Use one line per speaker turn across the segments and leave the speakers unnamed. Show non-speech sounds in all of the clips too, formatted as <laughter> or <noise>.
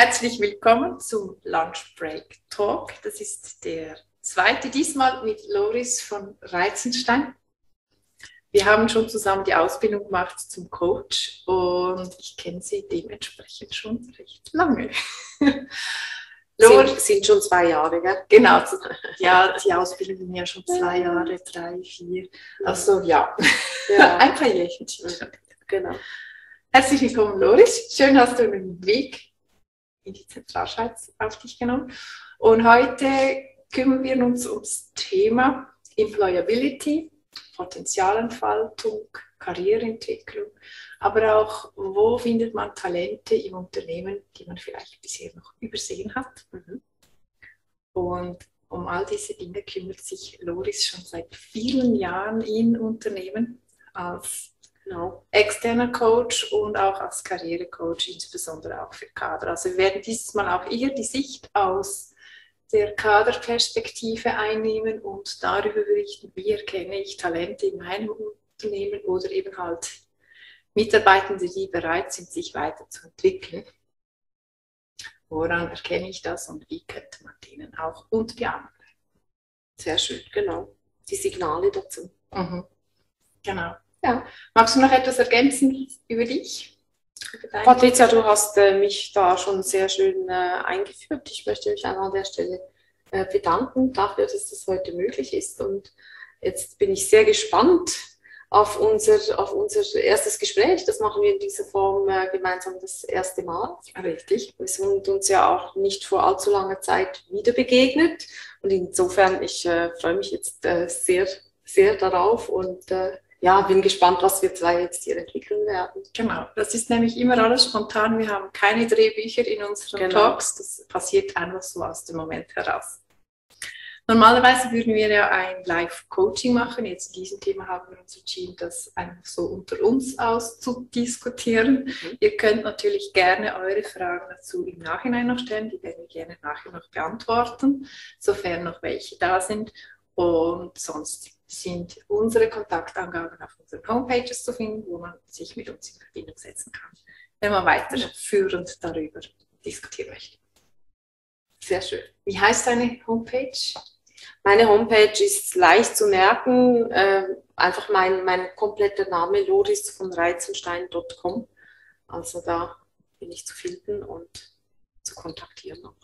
Herzlich willkommen zum Lunch Break Talk. Das ist der zweite, diesmal mit Loris von Reizenstein. Wir haben schon zusammen die Ausbildung gemacht zum Coach und ich kenne sie dementsprechend schon recht lange. <laughs>
Sind, sind schon zwei Jahre, gell?
Genau, <laughs> ja, die Ausbildung sind ja schon zwei Jahre, drei, vier. Also ja, ja. <laughs> ein paar Jährchen. Genau. Herzlich willkommen, Loris. Schön hast du einen Weg in die Zentralschweiz auf dich genommen. Und heute kümmern wir uns ums Thema Employability, Potenzialentfaltung, Karriereentwicklung, aber auch, wo findet man Talente im Unternehmen, die man vielleicht bisher noch übersehen hat. Mhm. Und um all diese Dinge kümmert sich Loris schon seit vielen Jahren in Unternehmen als Genau. Externer Coach und auch als Karrierecoach, insbesondere auch für Kader. Also wir werden dieses Mal auch eher die Sicht aus der Kaderperspektive einnehmen und darüber berichten, wie erkenne ich Talente in meinem Unternehmen oder eben halt Mitarbeitende, die bereit sind, sich weiterzuentwickeln. Woran erkenne ich das und wie könnte man denen auch unter die Arme
Sehr schön, genau. Die Signale dazu.
Mhm. Genau. Ja. Magst du noch etwas ergänzen über dich?
Über Patricia, du hast äh, mich da schon sehr schön äh, eingeführt. Ich möchte mich an der Stelle äh, bedanken dafür, dass das heute möglich ist. Und jetzt bin ich sehr gespannt auf unser, auf unser erstes Gespräch. Das machen wir in dieser Form äh, gemeinsam das erste Mal.
Richtig.
Wir sind uns ja auch nicht vor allzu langer Zeit wieder begegnet. Und insofern, ich äh, freue mich jetzt äh, sehr, sehr darauf und ja, bin gespannt, was wir zwei jetzt hier entwickeln werden.
Genau, das ist nämlich immer alles spontan. Wir haben keine Drehbücher in unseren genau. Talks. Das passiert einfach so aus dem Moment heraus. Normalerweise würden wir ja ein Live-Coaching machen. Jetzt in diesem Thema haben wir uns entschieden, das einfach so unter uns auszudiskutieren. Mhm. Ihr könnt natürlich gerne eure Fragen dazu im Nachhinein noch stellen. Die werden wir gerne nachher noch beantworten, sofern noch welche da sind. Und sonst sind unsere Kontaktangaben auf unseren Homepages zu finden, wo man sich mit uns in Verbindung setzen kann, wenn man weiterführend darüber diskutieren möchte. Sehr schön. Wie heißt deine Homepage?
Meine Homepage ist leicht zu merken. Äh, einfach mein, mein kompletter Name loris von reizenstein.com. Also da bin ich zu finden und zu kontaktieren noch.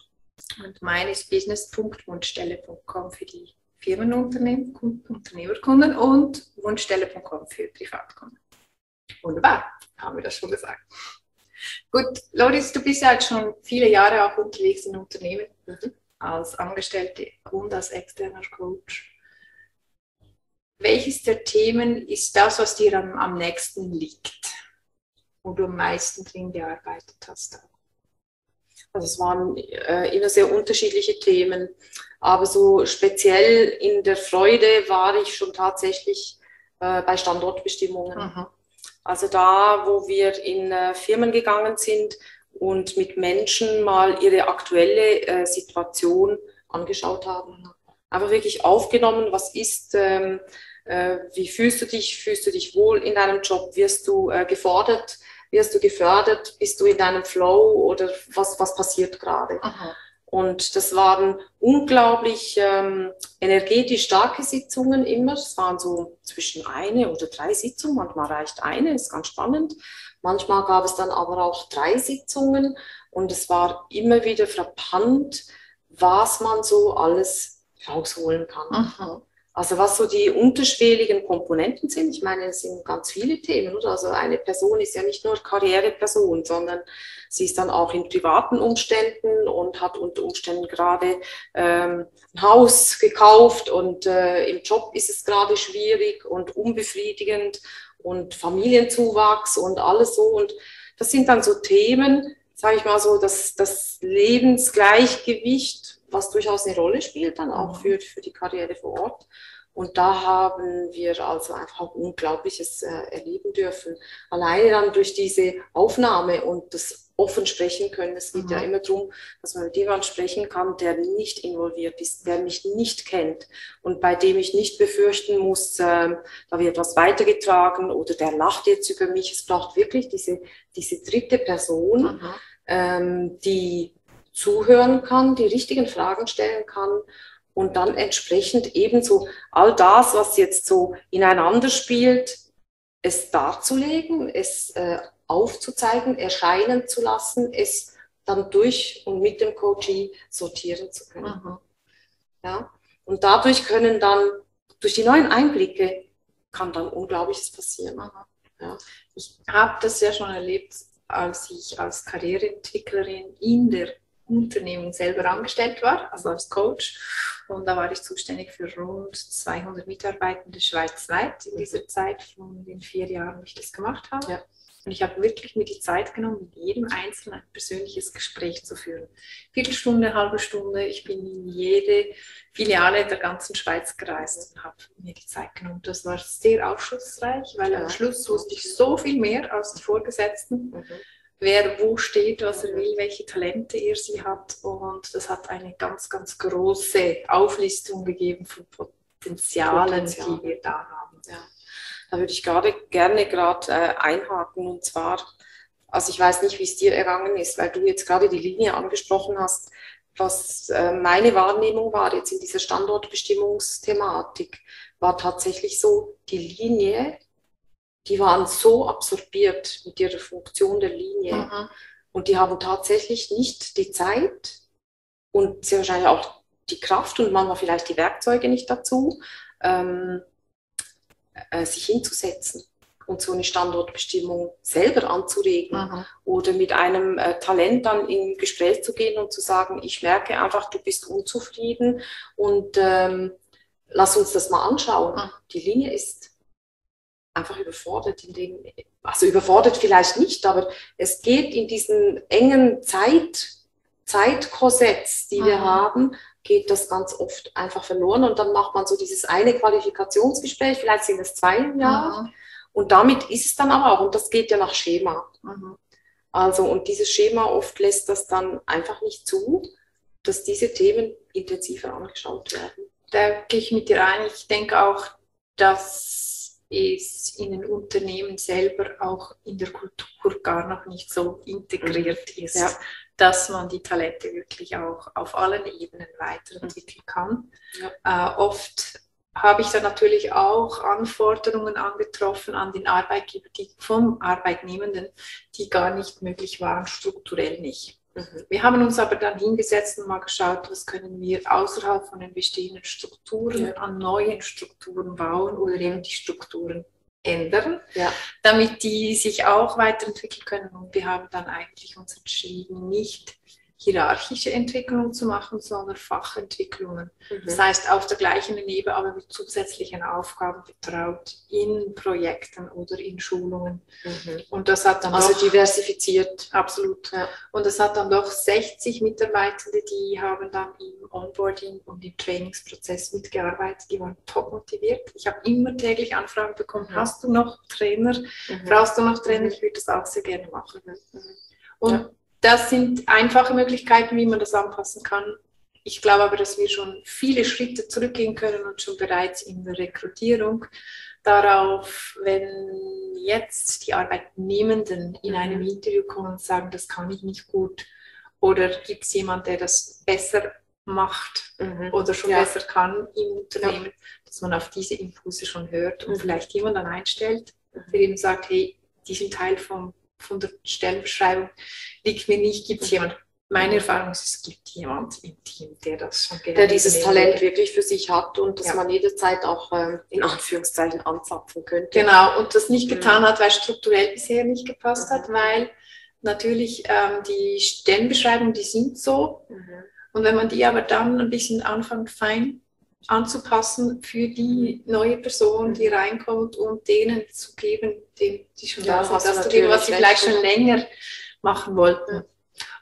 Und meine ist business.mundstelle.com für die Firmenunternehmen, Unternehmerkunden und Wunschstelle.com für Privatkunden. Wunderbar, haben wir das schon gesagt. Gut, Loris, du bist ja jetzt schon viele Jahre auch unterwegs in Unternehmen mhm. als Angestellte und als externer Coach. Welches der Themen ist das, was dir am, am nächsten liegt, wo du am meisten drin gearbeitet hast?
Also es waren äh, immer sehr unterschiedliche Themen. Aber so speziell in der Freude war ich schon tatsächlich äh, bei Standortbestimmungen. Mhm. Also da, wo wir in äh, Firmen gegangen sind und mit Menschen mal ihre aktuelle äh, Situation angeschaut haben. Einfach wirklich aufgenommen, was ist, ähm, äh, wie fühlst du dich, fühlst du dich wohl in deinem Job, wirst du äh, gefordert, wirst du gefördert, bist du in deinem Flow oder was, was passiert gerade? Und das waren unglaublich ähm, energetisch starke Sitzungen immer. Es waren so zwischen eine oder drei Sitzungen. Manchmal reicht eine, ist ganz spannend. Manchmal gab es dann aber auch drei Sitzungen. Und es war immer wieder frappant, was man so alles rausholen kann. Aha. Also was so die unterschwelligen Komponenten sind, ich meine, es sind ganz viele Themen, oder? Also eine Person ist ja nicht nur Karriereperson, sondern sie ist dann auch in privaten Umständen und hat unter Umständen gerade ähm, ein Haus gekauft und äh, im Job ist es gerade schwierig und unbefriedigend und Familienzuwachs und alles so. Und das sind dann so Themen, sage ich mal so, dass das Lebensgleichgewicht was durchaus eine Rolle spielt dann auch für, für die Karriere vor Ort. Und da haben wir also einfach Unglaubliches äh, erleben dürfen. Alleine dann durch diese Aufnahme und das offen sprechen können. Es geht mhm. ja immer darum, dass man mit jemandem sprechen kann, der nicht involviert ist, der mich nicht kennt und bei dem ich nicht befürchten muss, äh, da wird was weitergetragen oder der lacht jetzt über mich. Es braucht wirklich diese, diese dritte Person, mhm ähm, die zuhören kann, die richtigen Fragen stellen kann und dann entsprechend ebenso all das, was jetzt so ineinander spielt, es darzulegen, es äh, aufzuzeigen, erscheinen zu lassen, es dann durch und mit dem Coachee sortieren zu können. Ja? Und dadurch können dann, durch die neuen Einblicke, kann dann Unglaubliches passieren. Mhm.
Ja. Ich habe das ja schon erlebt, als ich als Karriereentwicklerin in der Unternehmen selber angestellt war, also als Coach. Und da war ich zuständig für rund 200 Mitarbeitende schweizweit in dieser Zeit von den vier Jahren, wo ich das gemacht habe. Ja. Und ich habe wirklich mir die Zeit genommen, mit jedem Einzelnen ein persönliches Gespräch zu führen. Viertelstunde, halbe Stunde. Ich bin in jede Filiale der ganzen Schweiz gereist und habe mir die Zeit genommen. Das war sehr aufschlussreich, weil ja. am Schluss wusste ich so viel mehr als die Vorgesetzten. Mhm wer wo steht, was er will, welche Talente er sie hat. Und das hat eine ganz, ganz große Auflistung gegeben von Potenzialen, Potenzial. die wir da haben.
Ja. Da würde ich gerade gerne gerade äh, einhaken und zwar, also ich weiß nicht, wie es dir ergangen ist, weil du jetzt gerade die Linie angesprochen hast, was äh, meine Wahrnehmung war jetzt in dieser Standortbestimmungsthematik, war tatsächlich so, die Linie die waren so absorbiert mit ihrer Funktion der Linie. Mhm. Und die haben tatsächlich nicht die Zeit und sehr wahrscheinlich auch die Kraft und manchmal vielleicht die Werkzeuge nicht dazu, ähm, äh, sich hinzusetzen und so eine Standortbestimmung selber anzuregen mhm. oder mit einem äh, Talent dann in Gespräch zu gehen und zu sagen, ich merke einfach, du bist unzufrieden und ähm, lass uns das mal anschauen. Mhm. Die Linie ist einfach überfordert in dem, also überfordert vielleicht nicht, aber es geht in diesen engen Zeit, Zeitkossetts, die mhm. wir haben, geht das ganz oft einfach verloren und dann macht man so dieses eine Qualifikationsgespräch, vielleicht sind es zwei im Jahr mhm. und damit ist es dann aber auch und das geht ja nach Schema. Mhm. Also und dieses Schema oft lässt das dann einfach nicht zu, dass diese Themen intensiver angeschaut werden.
Da gehe ich mit dir ein. Ich denke auch, dass es in den Unternehmen selber auch in der Kultur gar noch nicht so integriert mhm. ist, ja. dass man die Talente wirklich auch auf allen Ebenen weiterentwickeln kann. Ja. Äh, oft habe ich da natürlich auch Anforderungen angetroffen an den Arbeitgeber, die vom Arbeitnehmenden, die gar nicht möglich waren, strukturell nicht. Mhm. Wir haben uns aber dann hingesetzt und mal geschaut, was können wir außerhalb von den bestehenden Strukturen ja. an neuen Strukturen bauen oder eben die Strukturen ändern, ja. damit die sich auch weiterentwickeln können. Und wir haben dann eigentlich uns entschieden, nicht hierarchische Entwicklungen zu machen, sondern Fachentwicklungen. Mhm. Das heißt, auf der gleichen Ebene, aber mit zusätzlichen Aufgaben betraut in Projekten oder in Schulungen. Mhm. Und das hat dann
also doch, diversifiziert.
Absolut. Ja. Und das hat dann doch 60 Mitarbeitende, die haben dann im Onboarding und im Trainingsprozess mitgearbeitet. Die waren top motiviert. Ich habe immer täglich Anfragen bekommen, mhm. hast du noch Trainer? Mhm. Brauchst du noch Trainer? Mhm. Ich würde das auch sehr gerne machen. Mhm. Und ja das sind einfache Möglichkeiten, wie man das anpassen kann. Ich glaube aber, dass wir schon viele Schritte zurückgehen können und schon bereits in der Rekrutierung darauf, wenn jetzt die Arbeitnehmenden in einem mhm. Interview kommen und sagen, das kann ich nicht gut, oder gibt es jemanden, der das besser macht mhm. oder schon ja. besser kann im Unternehmen, ja. dass man auf diese Impulse schon hört und mhm. vielleicht jemanden einstellt, mhm. der eben sagt, hey, diesen Teil vom von der Stellenbeschreibung liegt mir nicht. Gibt es jemand? Meine Erfahrung ist, es gibt jemand im Team, der das schon
Der dieses Talent wirklich für sich hat und dass ja. man jederzeit auch ähm, in Anführungszeichen anzapfen könnte.
Genau, und das nicht getan mhm. hat, weil strukturell bisher nicht gepasst mhm. hat, weil natürlich ähm, die Stellenbeschreibungen, die sind so. Mhm. Und wenn man die aber dann ein bisschen anfängt, fein anzupassen für die neue Person, die reinkommt und denen zu geben, die, die schon ja, da sind, das zu geben, was sie vielleicht schon länger machen wollten.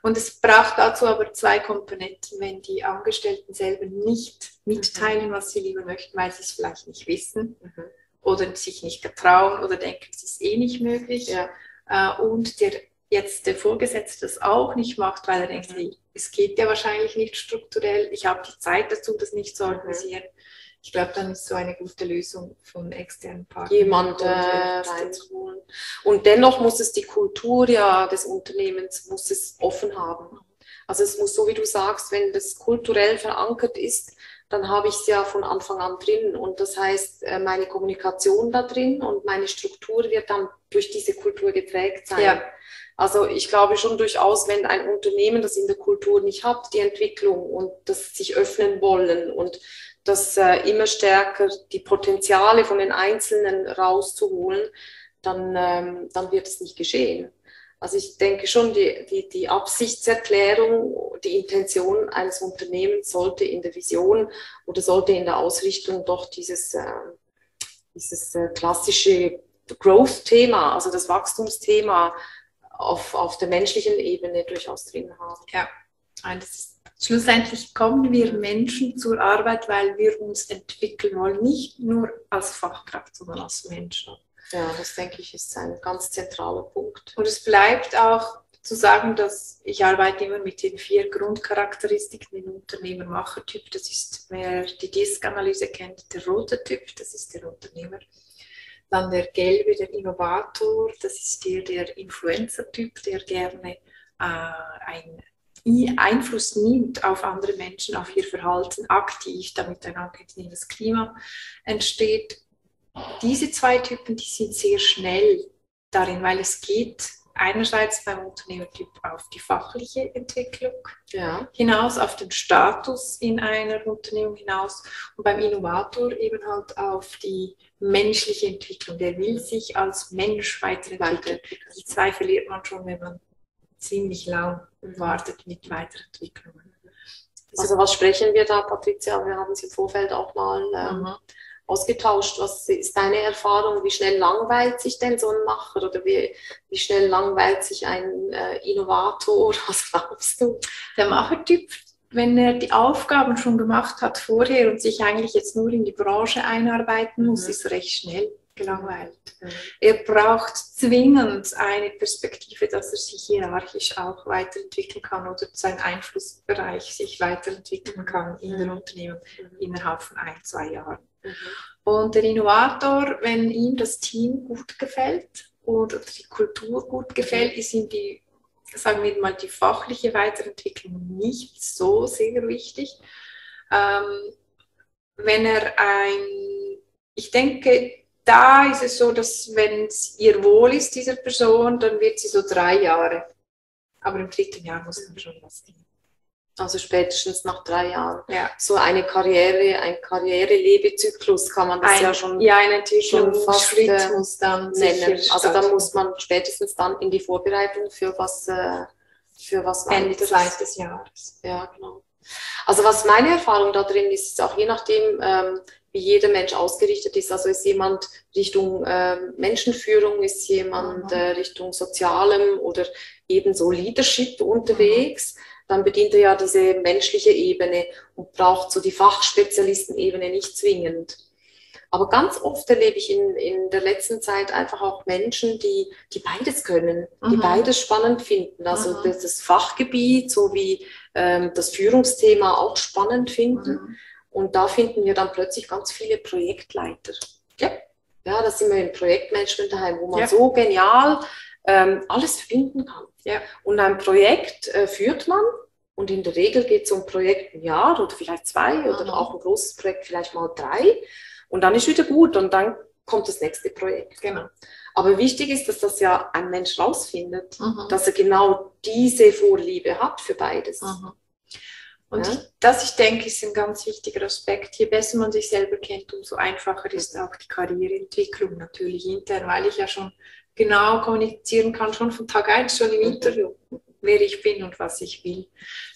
Und es braucht dazu aber zwei Komponenten, wenn die Angestellten selber nicht mitteilen, was sie lieber möchten, weil sie es vielleicht nicht wissen mhm. oder sich nicht getrauen oder denken, es ist eh nicht möglich. Ja. Äh, und der jetzt der Vorgesetzte das auch nicht macht, weil er denkt, hey, es geht ja wahrscheinlich nicht strukturell, ich habe die Zeit dazu, das nicht zu mhm. organisieren. ich glaube, dann ist so eine gute Lösung von externen
Partnern. Jemand äh, reinzuholen. Und dennoch muss es die Kultur ja des Unternehmens muss es offen haben. Also es muss so, wie du sagst, wenn das kulturell verankert ist, dann habe ich es ja von Anfang an drin. Und das heißt, äh, meine Kommunikation da drin und meine Struktur wird dann durch diese Kultur geprägt sein. Ja. Also ich glaube schon durchaus, wenn ein Unternehmen das in der Kultur nicht hat, die Entwicklung und das sich öffnen wollen und das äh, immer stärker die Potenziale von den Einzelnen rauszuholen, dann, ähm, dann wird es nicht geschehen. Also ich denke schon, die, die, die Absichtserklärung, die Intention eines Unternehmens sollte in der Vision oder sollte in der Ausrichtung doch dieses, äh, dieses äh, klassische Growth-Thema, also das Wachstumsthema auf, auf der menschlichen Ebene durchaus drin haben.
Ja, ist Schlussendlich kommen wir Menschen zur Arbeit, weil wir uns entwickeln wollen, nicht nur als Fachkraft, sondern als Menschen.
Ja, das denke ich ist ein ganz zentraler Punkt.
Und es bleibt auch zu sagen, dass ich arbeite immer mit den vier Grundcharakteristiken im Unternehmermachertyp. Das ist, wer die DISC-Analyse kennt, der rote Typ, das ist der Unternehmer. Dann der gelbe, der Innovator, das ist der, der Influencer-Typ, der gerne äh, ein Einfluss nimmt auf andere Menschen, auf ihr Verhalten aktiv, damit ein angenehmes Klima entsteht. Diese zwei Typen, die sind sehr schnell darin, weil es geht einerseits beim Unternehmertyp auf die fachliche Entwicklung ja. hinaus, auf den Status in einer Unternehmung hinaus und beim Innovator eben halt auf die menschliche Entwicklung. Der will sich als Mensch weiterentwickeln. Die zwei verliert man schon, wenn man ziemlich lang wartet mit Weiterentwicklungen.
Also was sprechen wir da, Patricia? Wir haben es im Vorfeld auch mal ähm, mhm. Ausgetauscht. Was ist deine Erfahrung? Wie schnell langweilt sich denn so ein Macher oder wie, wie schnell langweilt sich ein äh, Innovator? <laughs> Was glaubst du?
Der Machertyp, wenn er die Aufgaben schon gemacht hat vorher und sich eigentlich jetzt nur in die Branche einarbeiten muss, mhm. ist recht schnell gelangweilt. Mhm. Er braucht zwingend eine Perspektive, dass er sich hierarchisch auch weiterentwickeln kann oder sein Einflussbereich sich weiterentwickeln kann in den Unternehmen innerhalb von ein, zwei Jahren. Mhm. Und der Innovator, wenn ihm das Team gut gefällt oder die Kultur gut gefällt, ist ihm die, sagen wir mal, die fachliche Weiterentwicklung nicht so sehr wichtig. Ähm, wenn er ein, ich denke, da ist es so, dass wenn es ihr wohl ist, dieser Person, dann wird sie so drei Jahre. Aber im dritten Jahr muss man schon was gehen.
Also spätestens nach drei Jahren. Ja. So eine Karriere, ein Karrierelebezyklus kann man das ein, ja schon,
ja, ein schon fast Schritt äh, muss dann
nennen. Also da muss man spätestens dann in die Vorbereitung für was, äh, für was
Ende des Jahres.
Ja, genau. Also was meine Erfahrung da drin ist, ist auch je nachdem, ähm, wie jeder Mensch ausgerichtet ist. Also ist jemand Richtung äh, Menschenführung, ist jemand mhm. äh, Richtung Sozialem oder ebenso Leadership unterwegs. Mhm. Dann bedient er ja diese menschliche Ebene und braucht so die Fachspezialistenebene nicht zwingend. Aber ganz oft erlebe ich in, in der letzten Zeit einfach auch Menschen, die, die beides können, mhm. die beides spannend finden. Also mhm. das, das, Fachgebiet sowie ähm, das Führungsthema auch spannend finden. Mhm. Und da finden wir dann plötzlich ganz viele Projektleiter. Ja, ja da sind wir im Projektmanagement daheim, wo man ja. so genial ähm, alles verbinden kann. Ja. Und ein Projekt äh, führt man und in der Regel geht so ein Projekt ein Jahr oder vielleicht zwei oder mhm. auch ein großes Projekt vielleicht mal drei. Und dann ist wieder gut und dann kommt das nächste Projekt. Genau. Aber wichtig ist, dass das ja ein Mensch rausfindet, mhm. dass er genau diese Vorliebe hat für beides. Mhm.
Und ja. das, ich denke, ist ein ganz wichtiger Aspekt. Je besser man sich selber kennt, umso einfacher ist auch die Karriereentwicklung natürlich intern, weil ich ja schon genau kommunizieren kann, schon von Tag 1, schon im Interview, wer ich bin und was ich will.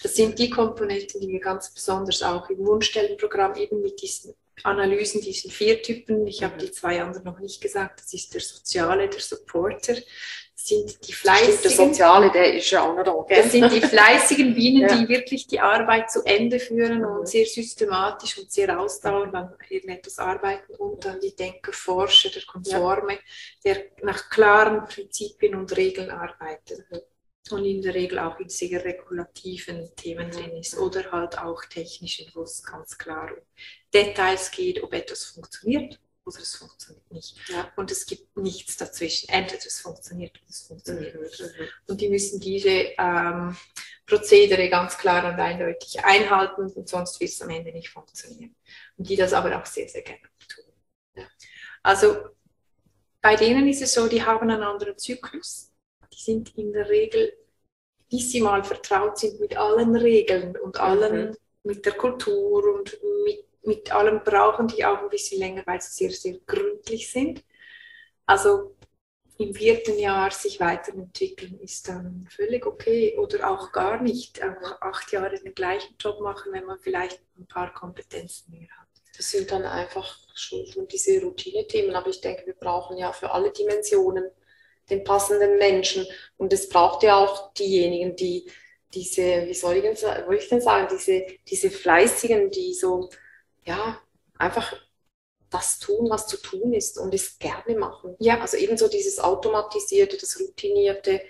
Das sind die Komponenten, die wir ganz besonders auch im Wunschstellenprogramm eben mit diesen Analysen, diesen vier Typen, ich habe mhm. die zwei anderen noch nicht gesagt, das ist der Soziale, der Supporter, sind die fleißigen.
Der Soziale, der ist ja auch noch da.
Gell? Das sind die <laughs> fleißigen Bienen, ja. die wirklich die Arbeit zu Ende führen und mhm. sehr systematisch und sehr ausdauernd an irgendetwas arbeiten. Und dann die Denker, Forscher, der Konforme, ja. der nach klaren Prinzipien und Regeln arbeitet. und in der Regel auch in sehr regulativen Themen drin ist oder halt auch technischen, wo es ganz klar um Details geht, ob etwas funktioniert oder es funktioniert nicht. Ja. Und es gibt nichts dazwischen. Entweder es funktioniert oder es funktioniert mhm. nicht. Mhm. Und die müssen diese ähm, Prozedere ganz klar und eindeutig einhalten und sonst wird es am Ende nicht funktionieren. Und die das aber auch sehr, sehr gerne tun. Ja. Also bei denen ist es so, die haben einen anderen Zyklus. Die sind in der Regel, bis sie mal vertraut sind mit allen Regeln und allen, mhm. mit der Kultur und mit mit allem brauchen die auch ein bisschen länger, weil sie sehr, sehr gründlich sind. Also im vierten Jahr sich weiterentwickeln ist dann völlig okay oder auch gar nicht. Auch acht Jahre den gleichen Job machen, wenn man vielleicht ein paar Kompetenzen mehr hat.
Das sind dann einfach schon, diese Routine-Themen, aber ich denke, wir brauchen ja für alle Dimensionen den passenden Menschen und es braucht ja auch diejenigen, die diese, wie soll ich denn, soll ich denn sagen, diese, diese Fleißigen, die so ja, einfach das tun, was zu tun ist und es gerne machen. Ja. Also ebenso dieses Automatisierte, das Routinierte.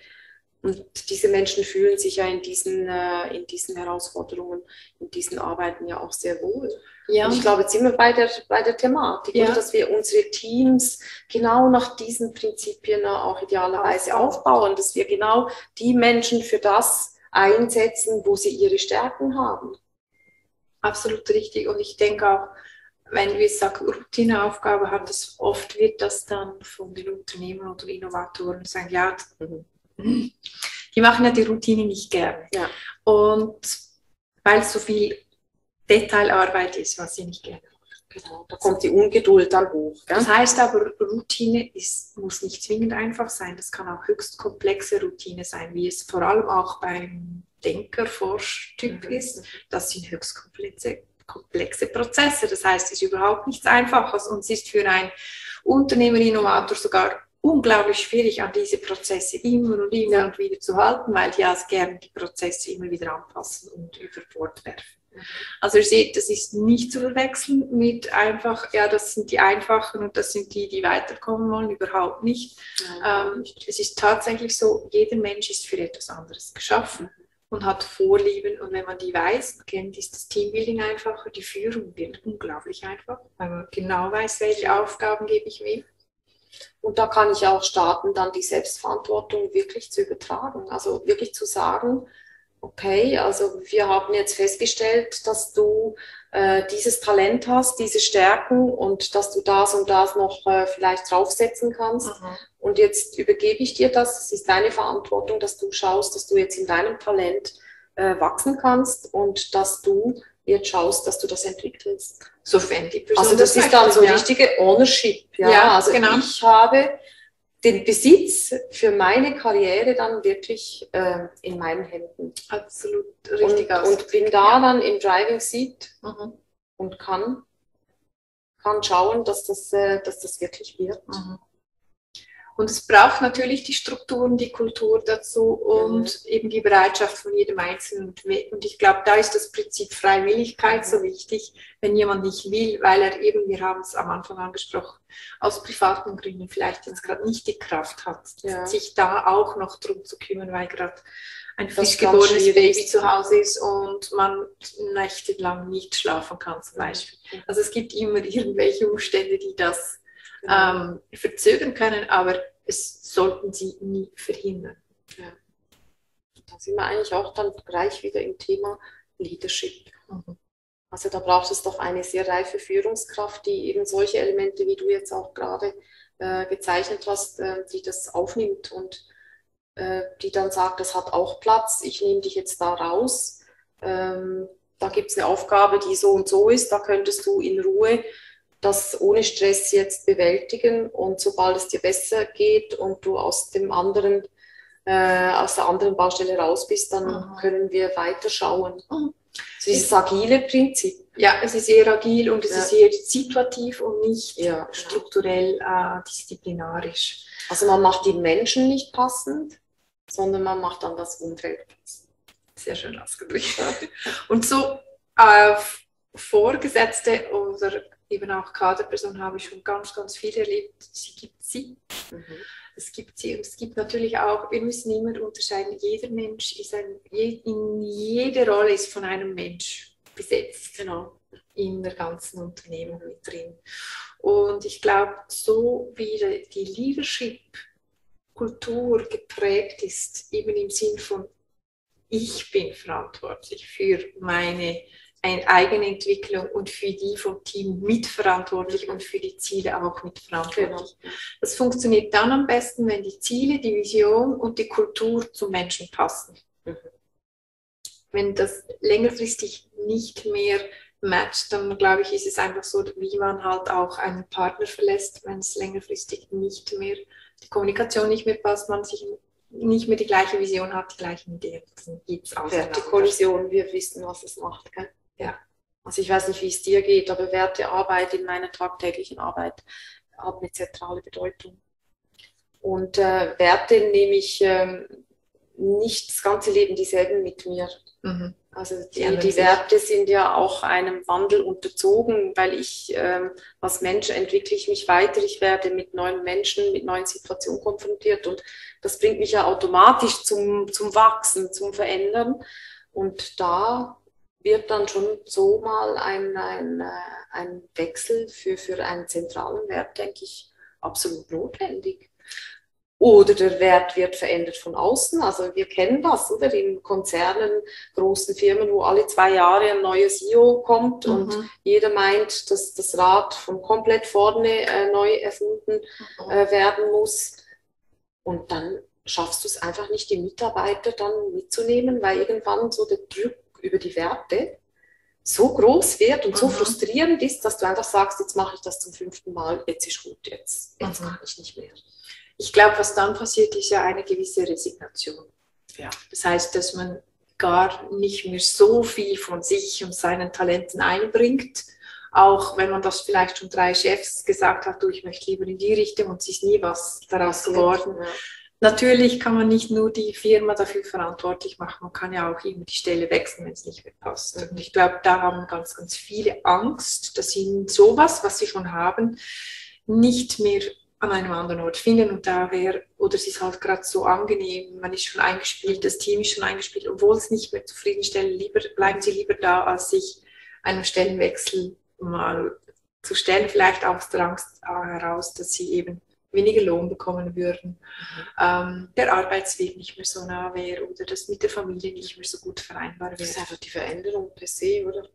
Und diese Menschen fühlen sich ja in diesen, äh, in diesen Herausforderungen, in diesen Arbeiten ja auch sehr wohl. Ja. Und ich glaube, jetzt sind wir bei der, bei der Thematik, ja. dass wir unsere Teams genau nach diesen Prinzipien auch idealerweise aufbauen, dass wir genau die Menschen für das einsetzen, wo sie ihre Stärken haben
absolut richtig. Und ich denke auch, wenn wir sagen, Routineaufgabe haben, das oft wird das dann von den Unternehmern oder Innovatoren sagen, ja, die machen ja die Routine nicht gerne. Ja. Und weil es so viel Detailarbeit ist, was sie nicht gerne machen.
Genau, da kommt die Ungeduld dann hoch.
Gell? Das heißt aber, Routine ist, muss nicht zwingend einfach sein. Das kann auch höchst komplexe Routine sein, wie es vor allem auch beim Denker-Forsch-Typ mhm. ist. Das sind höchst komplexe, komplexe Prozesse. Das heißt, es ist überhaupt nichts Einfaches und es ist für einen Unternehmer, Innovator sogar unglaublich schwierig, an diese Prozesse immer und immer und wieder zu halten, weil die also gerne die Prozesse immer wieder anpassen und über Bord werfen. Also ihr seht, das ist nicht zu verwechseln mit einfach, ja, das sind die Einfachen und das sind die, die weiterkommen wollen, überhaupt nicht. Ähm, es ist tatsächlich so, jeder Mensch ist für etwas anderes geschaffen. Mhm und hat Vorlieben. Und wenn man die weiß und kennt, ist das Teambuilding einfacher. Die Führung wird unglaublich einfach, weil man genau weiß, welche Aufgaben gebe ich wem.
Und da kann ich auch starten, dann die Selbstverantwortung wirklich zu übertragen. Also wirklich zu sagen, okay, also wir haben jetzt festgestellt, dass du äh, dieses Talent hast, diese Stärken und dass du das und das noch äh, vielleicht draufsetzen kannst. Mhm. Und jetzt übergebe ich dir das. Es ist deine Verantwortung, dass du schaust, dass du jetzt in deinem Talent äh, wachsen kannst und dass du jetzt schaust, dass du das entwickelst.
Sofern die
Person Also das, das ist dann so ja. richtige Ownership. Ja, ja also genau. ich habe den Besitz für meine Karriere dann wirklich äh, in meinen Händen.
Absolut richtig
und, und bin da ja. dann im Driving Seat mhm. und kann, kann schauen, dass das, äh, dass das wirklich wird. Mhm.
Und es braucht natürlich die Strukturen, die Kultur dazu und mhm. eben die Bereitschaft von jedem Einzelnen. Und ich glaube, da ist das Prinzip Freiwilligkeit mhm. so wichtig, wenn jemand nicht will, weil er eben, wir haben es am Anfang angesprochen, aus privaten Gründen vielleicht jetzt gerade nicht die Kraft hat, ja. sich da auch noch drum zu kümmern, weil gerade ein frisch geborenes Baby zu Hause ist und man nächtelang nicht schlafen kann zum Beispiel. Also es gibt immer irgendwelche Umstände, die das ähm, verzögern können, aber es sollten sie nie verhindern. Ja.
Da sind wir eigentlich auch dann gleich wieder im Thema Leadership. Mhm. Also da braucht es doch eine sehr reife Führungskraft, die eben solche Elemente, wie du jetzt auch gerade äh, gezeichnet hast, äh, die das aufnimmt und äh, die dann sagt, das hat auch Platz, ich nehme dich jetzt da raus. Ähm, da gibt es eine Aufgabe, die so und so ist, da könntest du in Ruhe das ohne Stress jetzt bewältigen und sobald es dir besser geht und du aus dem anderen, äh, aus der anderen Baustelle raus bist, dann mhm. können wir weiterschauen. Mhm. Das ist das agile Prinzip.
Ja, es ist eher agil und es ja. ist eher situativ und nicht ja, strukturell äh, disziplinarisch.
Also man macht die Menschen nicht passend, sondern man macht dann das Umfeld passend.
Sehr schön ausgedrückt. und so äh, Vorgesetzte oder eben auch Kaderperson habe ich schon ganz, ganz viel erlebt. Sie gibt sie. Mhm. Es gibt sie und es gibt natürlich auch, wir müssen immer unterscheiden, jeder Mensch ist ein, in jede Rolle ist von einem Mensch besetzt. Genau. In der ganzen Unternehmung mit drin. Und ich glaube, so wie die Leadership-Kultur geprägt ist, eben im Sinn von, ich bin verantwortlich für meine eigene Entwicklung und für die vom Team mitverantwortlich und für die Ziele auch mitverantwortlich. Genau. Das funktioniert dann am besten, wenn die Ziele, die Vision und die Kultur zum Menschen passen. Mhm. Wenn das längerfristig nicht mehr matcht, dann glaube ich, ist es einfach so, wie man halt auch einen Partner verlässt, wenn es längerfristig nicht mehr, die Kommunikation nicht mehr passt, man sich nicht mehr die gleiche Vision hat, die gleichen Ideen. Dann
gibt es auch die Kollision, wir wissen, was es macht. Gell? Ja. Also ich weiß nicht, wie es dir geht, aber Wertearbeit in meiner tagtäglichen Arbeit hat eine zentrale Bedeutung. Und äh, Werte nehme ich ähm, nicht das ganze Leben dieselben mit mir. Mhm. Also die, die Werte sind ja auch einem Wandel unterzogen, weil ich ähm, als Mensch entwickle ich mich weiter. Ich werde mit neuen Menschen, mit neuen Situationen konfrontiert und das bringt mich ja automatisch zum, zum Wachsen, zum Verändern. Und da wird dann schon so mal ein, ein, äh, ein Wechsel für, für einen zentralen Wert, denke ich, absolut notwendig. Oder der Wert wird verändert von außen. Also wir kennen das, oder? In Konzernen, großen Firmen, wo alle zwei Jahre ein neues CEO kommt mhm. und jeder meint, dass das Rad von komplett vorne äh, neu erfunden mhm. äh, werden muss. Und dann schaffst du es einfach nicht, die Mitarbeiter dann mitzunehmen, weil irgendwann so der Druck über die Werte so groß wird und mhm. so frustrierend ist, dass du einfach sagst, jetzt mache ich das zum fünften Mal, jetzt ist gut, jetzt, jetzt mhm. kann ich nicht mehr.
Ich glaube, was dann passiert, ist ja eine gewisse Resignation. Ja. Das heißt, dass man gar nicht mehr so viel von sich und seinen Talenten einbringt, auch wenn man das vielleicht schon drei Chefs gesagt hat, du, ich möchte lieber in die Richtung und es ist nie was daraus geworden. Ja. Natürlich kann man nicht nur die Firma dafür verantwortlich machen, man kann ja auch immer die Stelle wechseln, wenn es nicht mehr passt. Und ich glaube, da haben ganz, ganz viele Angst, dass sie sowas, was sie schon haben, nicht mehr an einem anderen Ort finden. Und da wäre, oder es ist halt gerade so angenehm, man ist schon eingespielt, das Team ist schon eingespielt, obwohl es nicht mehr zufriedenstellt, lieber, bleiben sie lieber da, als sich einem Stellenwechsel mal zu stellen, vielleicht aus der Angst heraus, dass sie eben weniger Lohn bekommen würden, ähm, der Arbeitsweg nicht mehr so nah wäre oder das mit der Familie nicht mehr so gut vereinbar wäre. Das
ist einfach die Veränderung per se, oder?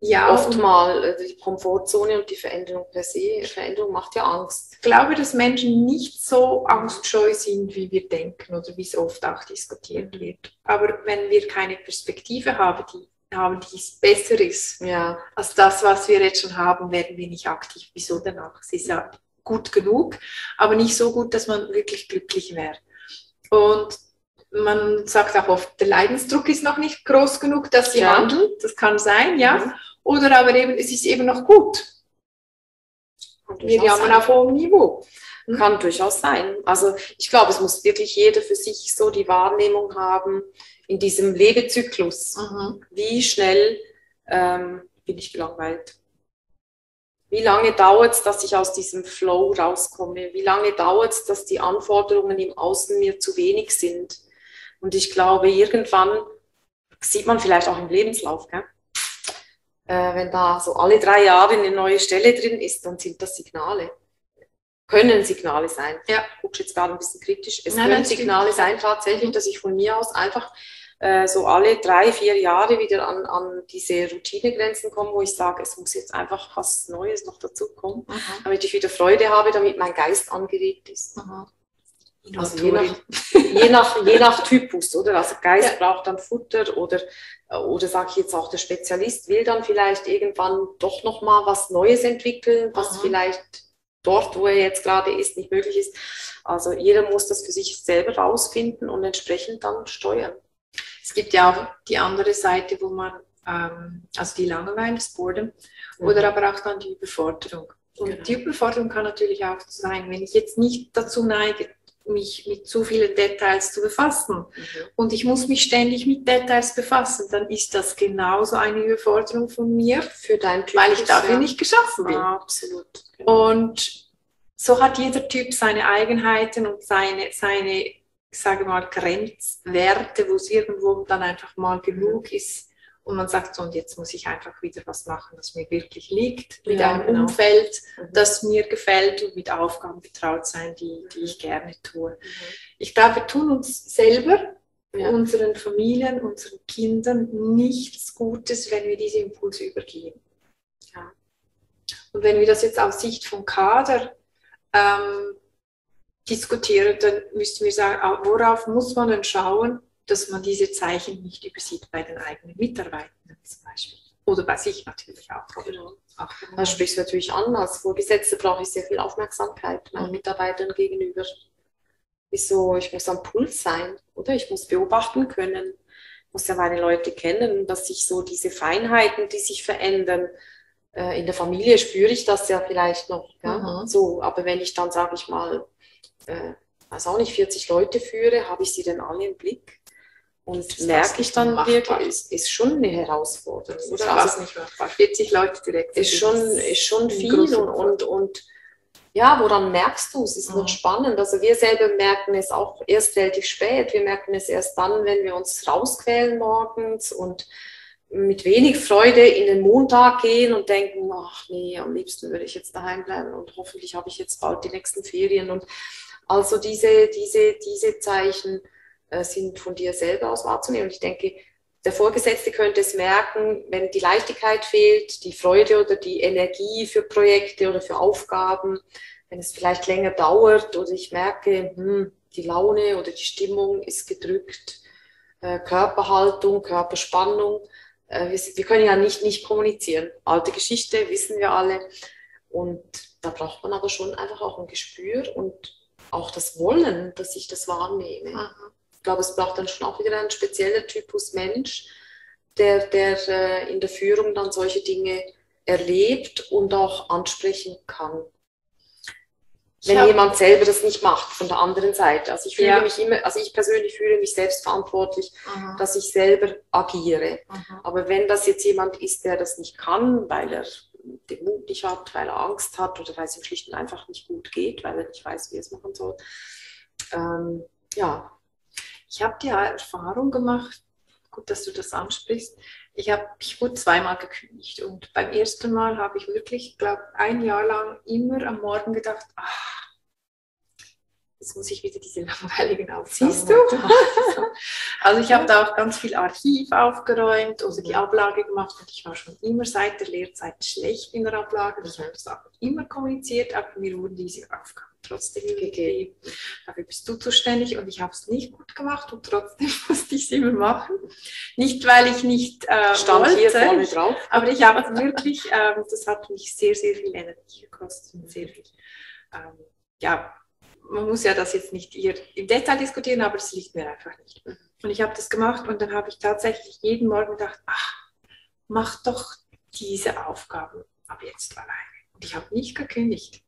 ja, oft mal äh, die Komfortzone und die Veränderung per se. Veränderung macht ja Angst.
Ich glaube, dass Menschen nicht so angstscheu sind, wie wir denken oder wie es oft auch diskutiert wird. Aber wenn wir keine Perspektive haben, die haben, die besser ist ja. als das, was wir jetzt schon haben, werden wir nicht aktiv. Wieso denn auch? Es ist ja gut genug, aber nicht so gut, dass man wirklich glücklich wäre. Und man sagt auch oft, der Leidensdruck ist noch nicht groß genug, dass sie ja. handeln. Das kann sein, ja. Mhm. Oder aber eben, es ist eben noch gut.
Wir jammern auf hohem Niveau. Mhm. Kann durchaus sein. Also ich glaube, es muss wirklich jeder für sich so die Wahrnehmung haben in diesem Lebezyklus. Mhm. Wie schnell ähm, bin ich gelangweilt? Wie lange dauert es, dass ich aus diesem Flow rauskomme? Wie lange dauert es, dass die Anforderungen im Außen mir zu wenig sind? Und ich glaube, irgendwann sieht man vielleicht auch im Lebenslauf, gell? Äh, wenn da so alle drei Jahre eine neue Stelle drin ist, dann sind das Signale. Können Signale sein. Ja. Guckst jetzt gerade ein bisschen kritisch. Es Nein, können Signale sein tatsächlich, dass ich von mir aus einfach äh, so alle drei, vier Jahre wieder an, an diese Routinegrenzen komme, wo ich sage, es muss jetzt einfach was Neues noch dazukommen, mhm. damit ich wieder Freude habe, damit mein Geist angeregt ist. Mhm. Also je nach, je, nach, je nach Typus, oder? Also Geist ja. braucht dann Futter oder, oder sage ich jetzt auch, der Spezialist will dann vielleicht irgendwann doch nochmal was Neues entwickeln, was Aha. vielleicht dort, wo er jetzt gerade ist, nicht möglich ist. Also jeder muss das für sich selber rausfinden und entsprechend dann steuern.
Es gibt ja auch die andere Seite, wo man, ähm, also die Langeweile, das Boredom, mhm. oder aber auch dann die Überforderung. Und genau. die Überforderung kann natürlich auch sein, wenn ich jetzt nicht dazu neige, mich mit zu vielen Details zu befassen. Mhm. Und ich muss mich ständig mit Details befassen. Dann ist das genauso eine Überforderung von mir,
für dein
typ weil ich dafür ja. nicht geschaffen bin.
Ah, absolut.
Genau. Und so hat jeder Typ seine Eigenheiten und seine, seine, ich sage mal, Grenzwerte, wo es irgendwo dann einfach mal genug ist, und man sagt so, und jetzt muss ich einfach wieder was machen, das mir wirklich liegt, mit ja, einem genau. Umfeld, mhm. das mir gefällt und mit Aufgaben betraut sein, die, die ich gerne tue. Mhm. Ich glaube, wir tun uns selber, ja. unseren Familien, unseren Kindern nichts Gutes, wenn wir diese Impulse übergehen. Ja. Und wenn wir das jetzt aus Sicht vom Kader ähm, diskutieren, dann müssten wir sagen, ah, worauf muss man denn schauen, dass man diese Zeichen nicht übersieht bei den eigenen Mitarbeitenden zum Beispiel. Oder bei sich natürlich auch.
Genau. auch das sprichst du natürlich an. Als Vorgesetzte brauche ich sehr viel Aufmerksamkeit meinen Mitarbeitern gegenüber. Wieso? Ich muss am Puls sein, oder? Ich muss beobachten können. Ich muss ja meine Leute kennen, dass sich so diese Feinheiten, die sich verändern, äh, in der Familie spüre ich das ja vielleicht noch. Ja? Mhm. So, aber wenn ich dann, sage ich mal, äh, weiß auch nicht, 40 Leute führe, habe ich sie denn alle im Blick? Und merke ich dann wirklich, ist, ist schon eine Herausforderung.
Das ist also, nicht machbar. 40 Leute direkt.
Ist schon, ist schon viel und, und, und ja, woran merkst du es? Ist mhm. noch spannend. Also wir selber merken es auch erst relativ spät. Wir merken es erst dann, wenn wir uns rausquälen morgens und mit wenig Freude in den Montag gehen und denken, ach nee, am liebsten würde ich jetzt daheim bleiben und hoffentlich habe ich jetzt bald die nächsten Ferien. Und also diese, diese, diese Zeichen, äh, sind von dir selber aus wahrzunehmen. Und ich denke, der Vorgesetzte könnte es merken, wenn die Leichtigkeit fehlt, die Freude oder die Energie für Projekte oder für Aufgaben, wenn es vielleicht länger dauert oder ich merke, hm, die Laune oder die Stimmung ist gedrückt, äh, Körperhaltung, Körperspannung. Äh, wir, wir, können ja nicht nicht kommunizieren. Alte Geschichte, wissen wir alle. Und da braucht man aber schon einfach auch ein Gespür und auch das Wollen, dass ich das wahrnehme. Aha ich glaube, es braucht dann schon auch wieder ein spezieller Typus Mensch, der, der äh, in der Führung dann solche Dinge erlebt und auch ansprechen kann. Wenn jemand selber das nicht macht von der anderen Seite. Also ich fühle ja. mich immer, also ich persönlich fühle mich selbst verantwortlich, Aha. dass ich selber agiere. Aha. Aber wenn das jetzt jemand ist, der das nicht kann, weil er den Mut nicht hat, weil er Angst hat oder weil es ihm schlicht und einfach nicht gut geht, weil er nicht weiß, wie er es machen soll, ähm, ja,
ich habe die Erfahrung gemacht, gut, dass du das ansprichst. Ich habe, ich wurde zweimal gekündigt und beim ersten Mal habe ich wirklich, glaube ein Jahr lang immer am Morgen gedacht, ach, jetzt muss ich wieder diese <laughs> langweiligen Aufgaben Siehst du? <laughs> also ich habe da auch ganz viel Archiv aufgeräumt oder die Ablage gemacht und ich war schon immer seit der Lehrzeit schlecht in der Ablage. Ich habe das auch immer kommuniziert, aber mir wurden diese Aufgaben trotzdem gegeben. Dafür bist du zuständig und ich habe es nicht gut gemacht und trotzdem <laughs> musste ich es immer machen. Nicht, weil ich nicht äh,
Stand wollte, hier vorne drauf.
aber ich habe es wirklich, ähm, das hat mich sehr, sehr viel Energie gekostet und sehr viel, ähm, ja, man muss ja das jetzt nicht hier im Detail diskutieren, aber es liegt mir einfach nicht. Und ich habe das gemacht und dann habe ich tatsächlich jeden Morgen gedacht, ach, mach doch diese Aufgaben ab jetzt alleine. Und ich habe nicht gekündigt.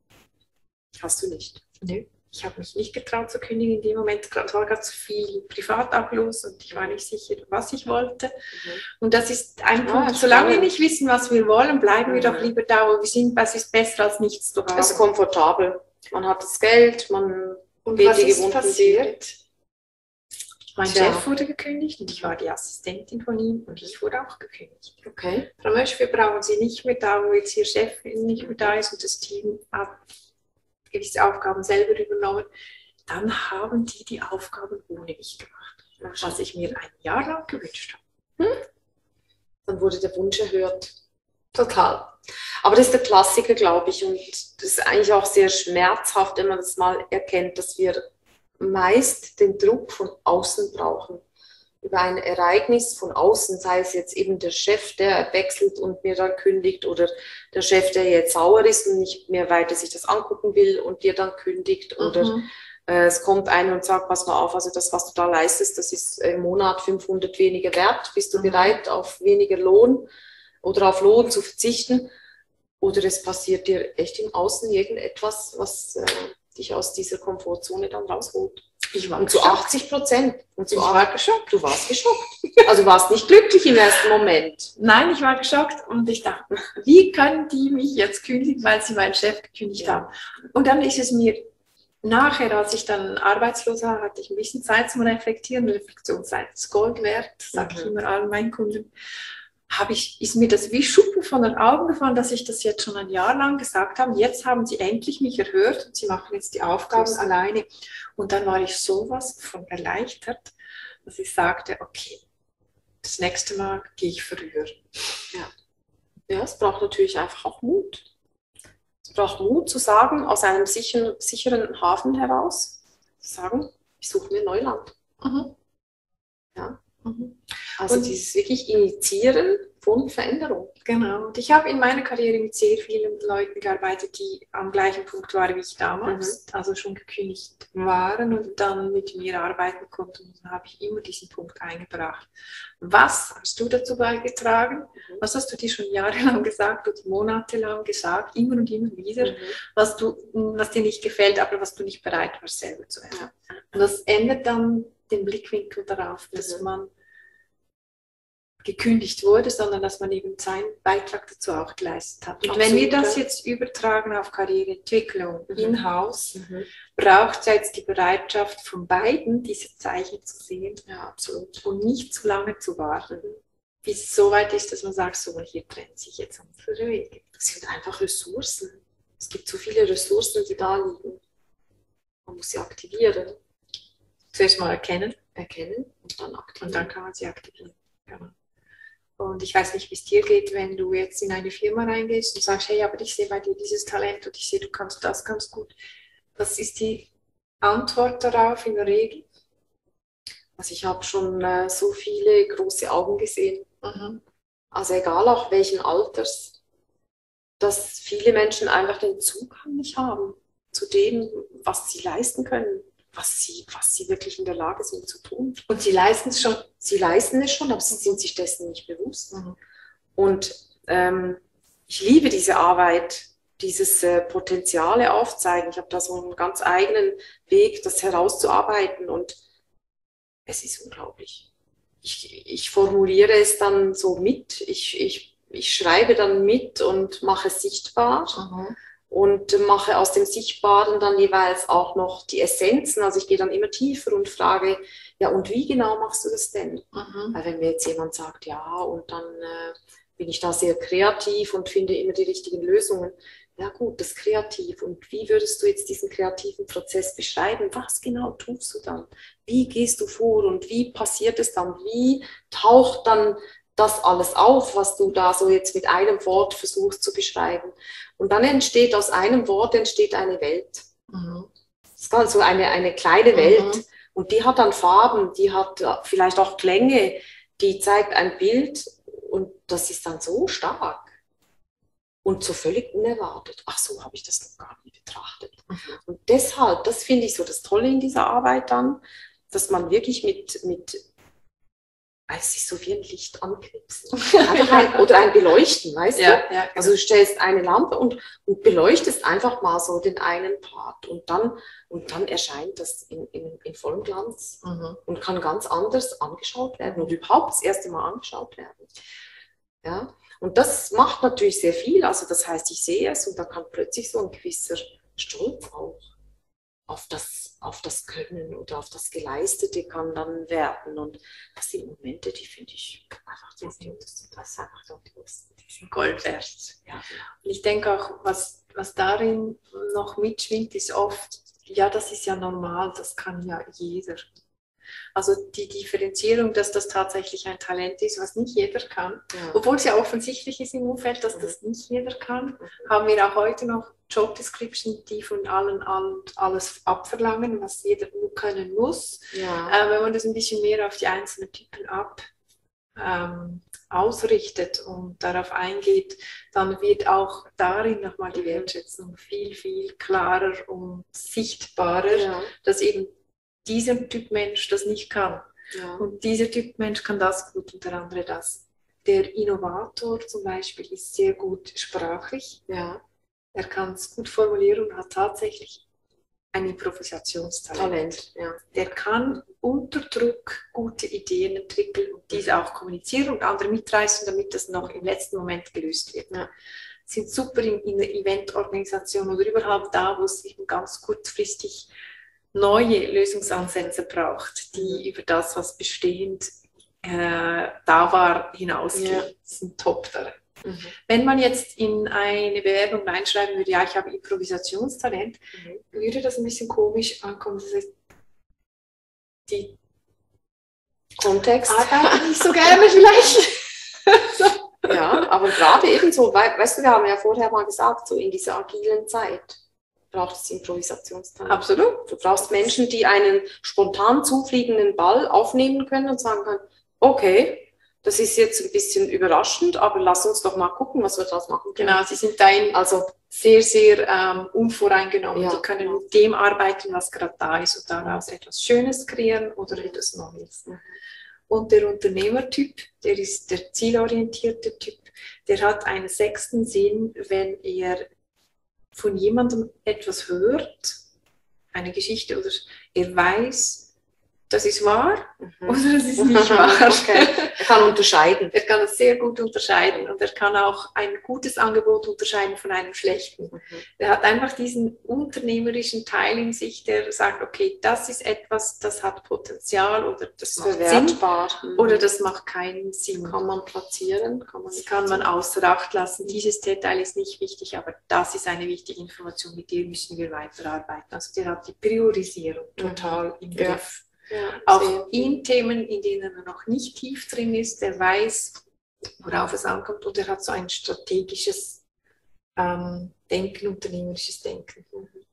Hast du nicht?
Nö. Ich habe mich nicht getraut zu kündigen in dem Moment. Es war ganz viel Privatablos und ich war nicht sicher, was ich wollte. Mhm. Und das ist ein ah, Punkt. Solange wir nicht wissen, was wir wollen, bleiben wir doch mhm. lieber da, wo wir sind. Was ist besser, als nichts zu haben.
Es ist komfortabel. Man hat das Geld, man
und geht was die ist passiert? Mein Tja. Chef wurde gekündigt und ich war die Assistentin von ihm und ich wurde auch gekündigt.
Okay.
Frau Mösch, wir brauchen Sie nicht mehr da, wo jetzt Ihr Chef nicht mehr da ist und das Team hat gewisse Aufgaben selber übernommen, dann haben die die Aufgaben ohne mich gemacht, was ich mir ein Jahr lang gewünscht habe. Hm?
Dann wurde der Wunsch erhört. Total. Aber das ist der Klassiker, glaube ich, und das ist eigentlich auch sehr schmerzhaft, wenn man das mal erkennt, dass wir meist den Druck von außen brauchen über ein Ereignis von außen, sei es jetzt eben der Chef, der wechselt und mir dann kündigt oder der Chef, der jetzt sauer ist und nicht mehr weiter sich das angucken will und dir dann kündigt mhm. oder äh, es kommt einer und sagt, pass mal auf, also das, was du da leistest, das ist im Monat 500 weniger wert, bist du mhm. bereit, auf weniger Lohn oder auf Lohn zu verzichten? Oder es passiert dir echt im Außen irgendetwas, was, äh, dich aus dieser Komfortzone dann rausholt.
Ich war
zu 80 Prozent. Und zu
ich war geschockt.
Du warst geschockt. Also warst nicht glücklich im ersten Moment.
Nein, ich war geschockt und ich dachte, wie können die mich jetzt kündigen, weil sie meinen Chef gekündigt ja. haben? Und dann ist es mir nachher, als ich dann arbeitslos war, hatte ich ein bisschen Zeit zum Reflektieren. Reflexionszeit ist Gold wert, sage mhm. ich immer allen meinen Kunden. Habe ich, ist mir das wie Schuppen von den Augen gefallen, dass ich das jetzt schon ein Jahr lang gesagt habe. Jetzt haben sie endlich mich erhört und sie machen jetzt die Aufgaben alleine. Und dann war ich sowas von erleichtert, dass ich sagte, okay, das nächste Mal gehe ich früher.
Ja. ja, es braucht natürlich einfach auch Mut. Es braucht Mut zu sagen, aus einem sicheren, sicheren Hafen heraus, zu sagen, ich suche mir Neuland. Mhm. Ja. Mhm. Also und dieses wirklich Initiieren von Veränderung.
Genau. Und ich habe in meiner Karriere mit sehr vielen Leuten gearbeitet, die am gleichen Punkt waren wie ich damals, mhm. also schon gekündigt waren und dann mit mir arbeiten konnten. Und dann habe ich immer diesen Punkt eingebracht. Was hast du dazu beigetragen? Mhm. Was hast du dir schon jahrelang gesagt oder monatelang gesagt, immer und immer wieder, mhm. was, du, was dir nicht gefällt, aber was du nicht bereit warst, selber zu ändern? Ja. Und das ändert dann den Blickwinkel darauf, dass mhm. man gekündigt wurde, sondern dass man eben seinen Beitrag dazu auch geleistet hat. Und Absolut, wenn wir das jetzt übertragen auf Karriereentwicklung mhm. in-house, mhm. braucht es jetzt die Bereitschaft von beiden, diese Zeichen zu sehen
ja, absolut.
und nicht zu lange zu warten, bis es so weit ist, dass man sagt, so, hier trennt sich jetzt unsere Wege.
Das sind einfach Ressourcen. Es gibt so viele Ressourcen, die da liegen. Man muss sie aktivieren.
Zuerst mal erkennen.
Erkennen und dann aktivieren.
Und dann kann man sie aktivieren. Genau. Und ich weiß nicht, wie es dir geht, wenn du jetzt in eine Firma reingehst und sagst, hey, aber ich sehe bei dir dieses Talent und ich sehe, du kannst das ganz gut. Was ist die Antwort darauf in der Regel?
Also ich habe schon äh, so viele große Augen gesehen. Mhm. Also egal auch welchen Alters, dass viele Menschen einfach den Zugang nicht haben zu dem, was sie leisten können was sie, was sie wirklich in der Lage sind zu tun.
Und sie leisten es schon.
Sie leisten es schon, aber sie sind sich dessen nicht bewusst. Mhm. Und ähm, ich liebe diese Arbeit, dieses äh, Potenziale aufzeigen. Ich habe da so einen ganz eigenen Weg, das herauszuarbeiten und es ist unglaublich. Ich, ich formuliere es dann so mit, ich, ich, ich schreibe dann mit und mache es sichtbar. Mhm und mache aus dem Sichtbaren dann jeweils auch noch die Essenzen. Also ich gehe dann immer tiefer und frage, ja, und wie genau machst du das denn? Mhm. Weil wenn mir jetzt jemand sagt, ja, und dann äh, bin ich da sehr kreativ und finde immer die richtigen Lösungen. Ja gut, das kreativ. Und wie würdest du jetzt diesen kreativen Prozess beschreiben? Was genau tust du dann? Wie gehst du vor und wie passiert es dann? Wie taucht dann das alles auf, was du da so jetzt mit einem Wort versuchst zu beschreiben? Und dann entsteht aus einem Wort entsteht eine Welt. Mhm. Das ist ganz so eine, eine kleine Welt. Mhm. Und die hat dann Farben, die hat vielleicht auch Klänge, die zeigt ein Bild und das ist dann so stark und so völlig unerwartet. Ach so, habe ich das noch gar nicht betrachtet. Mhm. Und deshalb, das finde ich so das Tolle in dieser Arbeit dann, dass man wirklich mit, mit es ist so wie ein Licht anknipsen. <laughs> ein, oder ein Beleuchten, weißt ja, du? Ja, genau. Also du stellst eine Lampe und, und beleuchtest einfach mal so den einen Part und dann, und dann erscheint das in, in, in vollem Glanz mhm. und kann ganz anders angeschaut werden und überhaupt das erste Mal angeschaut werden. Ja? Und das macht natürlich sehr viel. Also das heißt, ich sehe es und da kann plötzlich so ein gewisser Stolz auch auf das, auf das Können oder auf das Geleistete kann dann werden. Und das sind Momente, die finde ich einfach so die, das einfach so
die sind Gold wert. Ja. Und ich denke auch, was, was darin noch mitschwingt, ist oft, ja, das ist ja normal, das kann ja jeder. Also die Differenzierung, dass das tatsächlich ein Talent ist, was nicht jeder kann, ja. obwohl es ja offensichtlich ist im Umfeld, dass das nicht jeder kann, mhm. haben wir auch heute noch Job Description, die von allen, alles abverlangen, was jeder nur können muss. Ja. Äh, wenn man das ein bisschen mehr auf die einzelnen Typen ab ähm, ausrichtet und darauf eingeht, dann wird auch darin nochmal die mhm. Wertschätzung viel, viel klarer und sichtbarer, ja. dass eben dieser Typ Mensch das nicht kann. Ja. Und dieser Typ Mensch kann das gut und der andere das. Der Innovator zum Beispiel ist sehr gut sprachlich. Ja. Er kann es gut formulieren und hat tatsächlich ein Improvisationstalent.
Talent,
ja. Der kann unter Druck gute Ideen entwickeln und diese auch kommunizieren und andere mitreißen, damit das noch im letzten Moment gelöst wird. Ja. Sind super in, in der Eventorganisation oder überhaupt da, wo es eben ganz kurzfristig neue Lösungsansätze braucht, die über das, was bestehend äh, da war, hinausgehen. Ja. sind top darin. Mhm. Wenn man jetzt in eine Bewerbung reinschreiben würde, ja, ich habe Improvisationstalent, mhm. würde das ein bisschen komisch ankommen. Das heißt, die
Kontext
arbeiten nicht so gerne vielleicht. <laughs>
ja, aber gerade ebenso, weil, weißt du, wir haben ja vorher mal gesagt, so in dieser agilen Zeit braucht es Improvisationstalent.
Absolut.
Du brauchst Menschen, die einen spontan zufliegenden Ball aufnehmen können und sagen können, okay, das ist jetzt ein bisschen überraschend, aber lass uns doch mal gucken, was wir daraus machen
können. Genau, sie sind da also sehr, sehr ähm, unvoreingenommen. Ja. Die können mit dem arbeiten, was gerade da ist und daraus etwas Schönes kreieren oder etwas Neues. Mhm. Und der Unternehmertyp, der ist der zielorientierte Typ, der hat einen sechsten Sinn, wenn er von jemandem etwas hört, eine Geschichte oder er weiß, das ist wahr mhm. oder das ist nicht <laughs> wahr.
Okay. Er kann unterscheiden.
Er kann es sehr gut unterscheiden und er kann auch ein gutes Angebot unterscheiden von einem schlechten. Mhm. Er hat einfach diesen unternehmerischen Teil in sich, der sagt, okay, das ist etwas, das hat Potenzial oder das, macht Sinn mhm. oder das macht keinen Sinn.
Kann man platzieren,
kann man, kann man außer Acht lassen. Dieses Detail ist nicht wichtig, aber das ist eine wichtige Information, mit der müssen wir weiterarbeiten. Also der hat die Priorisierung mhm. total im Griff. Ja. Ja, auch in Themen, in denen er noch nicht tief drin ist, der weiß, worauf es ankommt und er hat so ein strategisches ähm, Denken, unternehmerisches Denken.